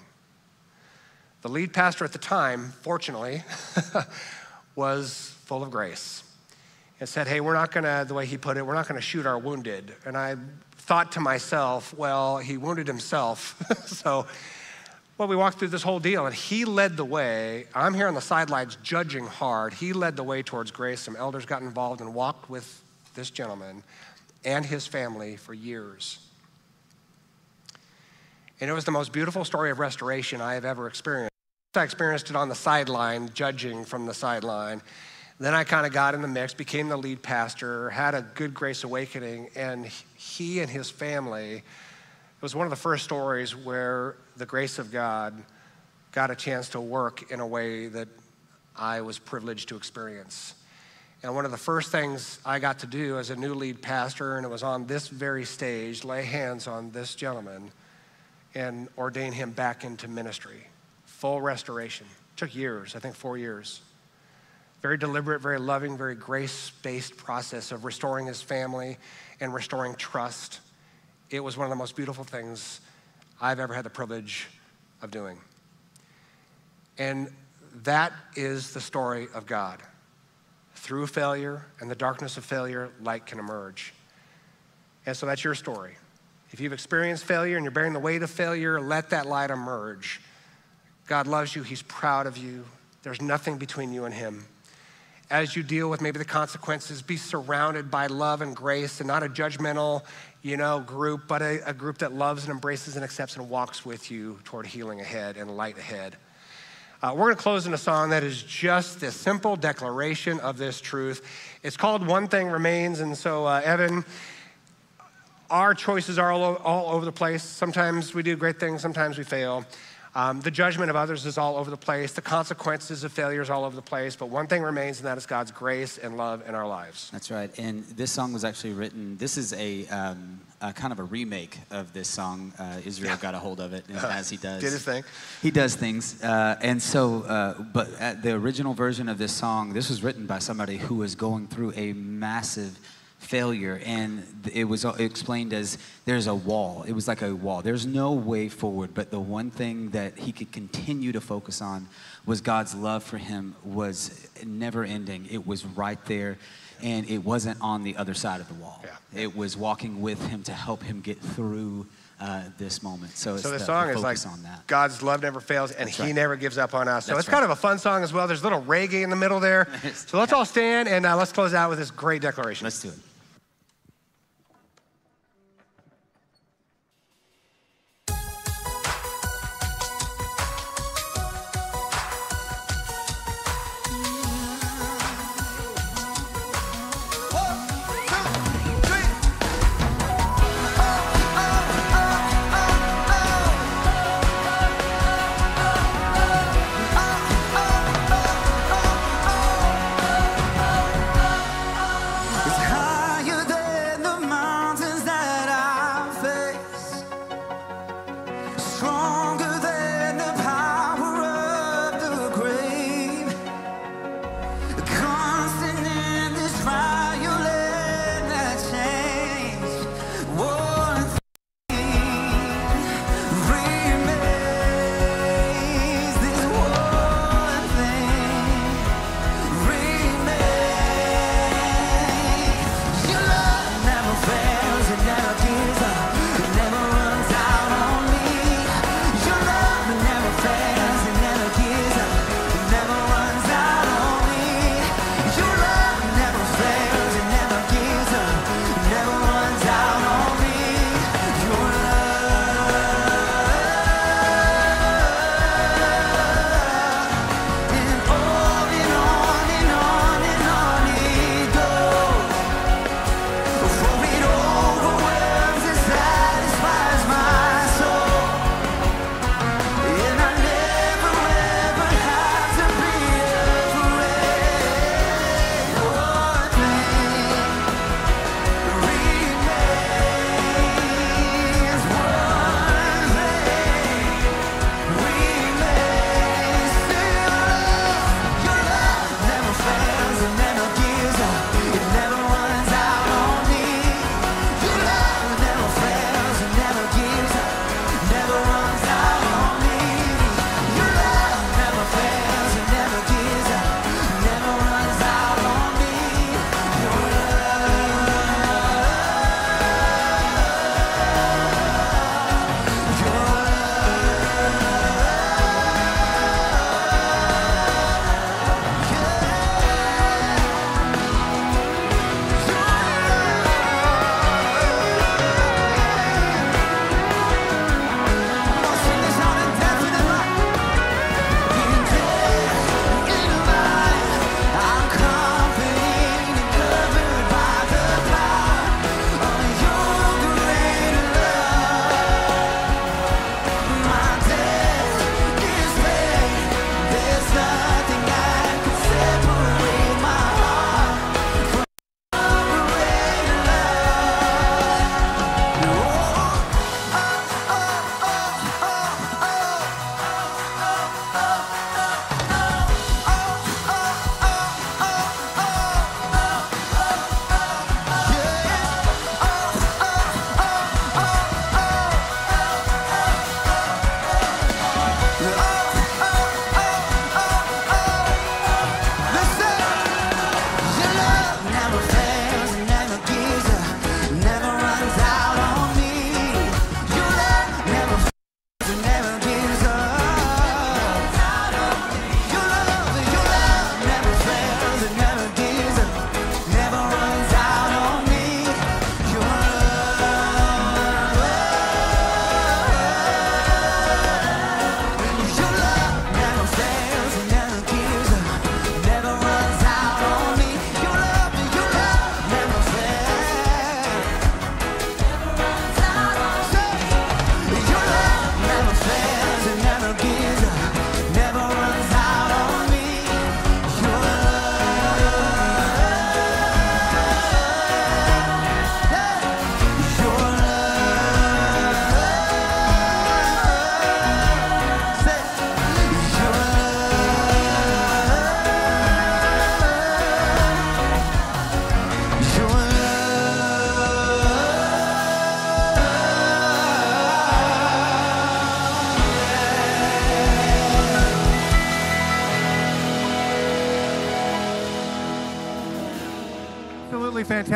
The lead pastor at the time, fortunately, was full of grace and said, Hey, we're not gonna, the way he put it, we're not gonna shoot our wounded. And I thought to myself, Well, he wounded himself. so, well, we walked through this whole deal, and he led the way. I'm here on the sidelines judging hard. He led the way towards grace. Some elders got involved and walked with this gentleman and his family for years. And it was the most beautiful story of restoration I have ever experienced. I experienced it on the sideline, judging from the sideline. Then I kind of got in the mix, became the lead pastor, had a good grace awakening, and he and his family it was one of the first stories where the grace of God got a chance to work in a way that I was privileged to experience. And one of the first things I got to do as a new lead pastor, and it was on this very stage, lay hands on this gentleman and ordain him back into ministry. Full restoration. It took years, I think four years. Very deliberate, very loving, very grace based process of restoring his family and restoring trust it was one of the most beautiful things I've ever had the privilege of doing. And that is the story of God. Through failure and the darkness of failure, light can emerge. And so that's your story. If you've experienced failure and you're bearing the weight of failure, let that light emerge. God loves you, He's proud of you. There's nothing between you and Him. As you deal with maybe the consequences, be surrounded by love and grace and not a judgmental, you know, group, but a, a group that loves and embraces and accepts and walks with you toward healing ahead and light ahead. Uh, we're going to close in a song that is just this simple declaration of this truth. It's called One Thing Remains. And so, uh, Evan, our choices are all, all over the place. Sometimes we do great things, sometimes we fail. Um, the judgment of others is all over the place. The consequences of failure is all over the place. But one thing remains, and that is God's grace and love in our lives. That's right. And this song was actually written. This is a, um, a kind of a remake of this song. Uh, Israel got a hold of it, and as he does, did his thing. He does things. Uh, and so, uh, but the original version of this song, this was written by somebody who was going through a massive failure and it was explained as there's a wall it was like a wall there's no way forward but the one thing that he could continue to focus on was god's love for him was never ending it was right there and it wasn't on the other side of the wall yeah. it was walking with him to help him get through uh, this moment. So, so the, the song the is like God's love never fails and That's He right. never gives up on us. So That's it's right. kind of a fun song as well. There's a little reggae in the middle there. so let's all stand and uh, let's close out with this great declaration. Let's do it.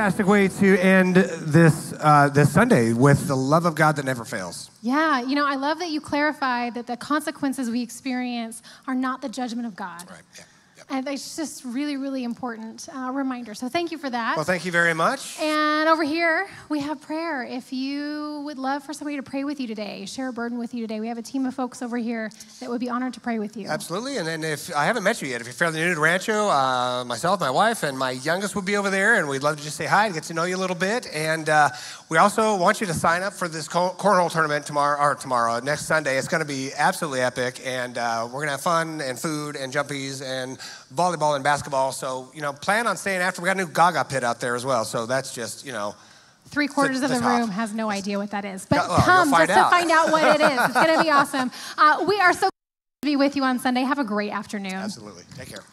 Fantastic way to end this uh, this Sunday with the love of God that never fails. Yeah, you know, I love that you clarify that the consequences we experience are not the judgment of God. Right. Yeah. And it's just really, really important uh, reminder. So thank you for that. Well, thank you very much. And over here, we have prayer. If you would love for somebody to pray with you today, share a burden with you today, we have a team of folks over here that would be honored to pray with you. Absolutely. And then if I haven't met you yet, if you're fairly new to Rancho, uh, myself, my wife, and my youngest would be over there, and we'd love to just say hi and get to know you a little bit. And uh, we also want you to sign up for this cor- cornhole tournament tomorrow, or tomorrow, next Sunday. It's going to be absolutely epic, and uh, we're going to have fun and food and jumpies and volleyball and basketball. So, you know, plan on staying after. We got a new Gaga pit out there as well. So that's just, you know, Three quarters of the room has no idea what that is. But well, come just out. to find out what it is. It's going to be awesome. Uh, we are so glad to be with you on Sunday. Have a great afternoon. absolutely. Take care.